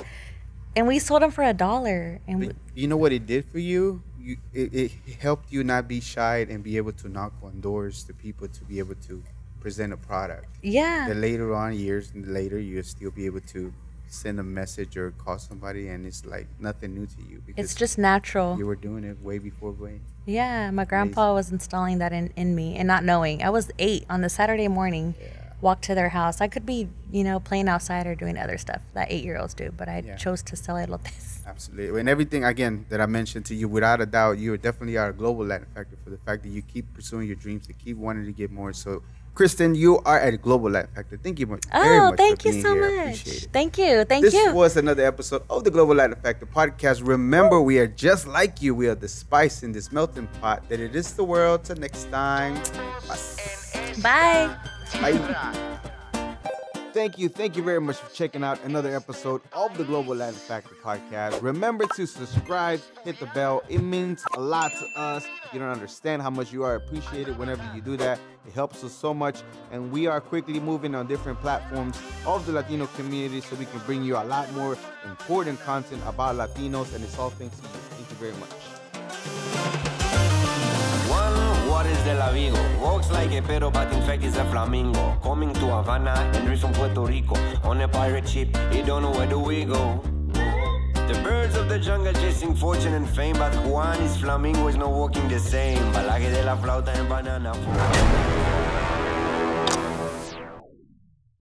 And we sold them for a dollar. And we, you know what it did for you? You it, it helped you not be shy and be able to knock on doors to people to be able to present a product. yeah, That later on, years later, you'll still be able to send a message or call somebody, and it's like nothing new to you because it's just natural. you were doing it way before way. Yeah, my grandpa was installing that in, in me and not knowing. I was eight on the Saturday morning, walked to their house. I could be, you know, playing outside or doing other stuff that eight year olds do, but I Yeah. chose to sell elotes. Absolutely. And everything, again, that I mentioned to you, without a doubt, you definitely are a global Latin factor for the fact that you keep pursuing your dreams, to keep wanting to get more. So, Kristen, you are at a global Latin factor. Thank you oh, much. very Oh, much thank you so here. Much. Thank you. Thank this you. This was another episode of the Global Latin Factor podcast. Remember, we are just like you. We are the spice in this melting pot that it is the world. Till next time. Bye. Bye. Bye. Thank you. Thank you very much for checking out another episode of the Global Latin Factor podcast. Remember to subscribe, hit the bell. It means a lot to us. You don't understand how much you are appreciated whenever you do that. It helps us so much. And we are quickly moving on different platforms of the Latino community so we can bring you a lot more important content about Latinos. And it's all thanks to you. Thank you very much. What is? Walks like a pero but in fact is a flamingo. Coming to Havana, Henry from Puerto Rico. On a pirate ship, he don't know where do we go. The birds of the jungle chasing fortune and fame, but Juan is flamingo is not walking the same. Balaje de la flauta and banana.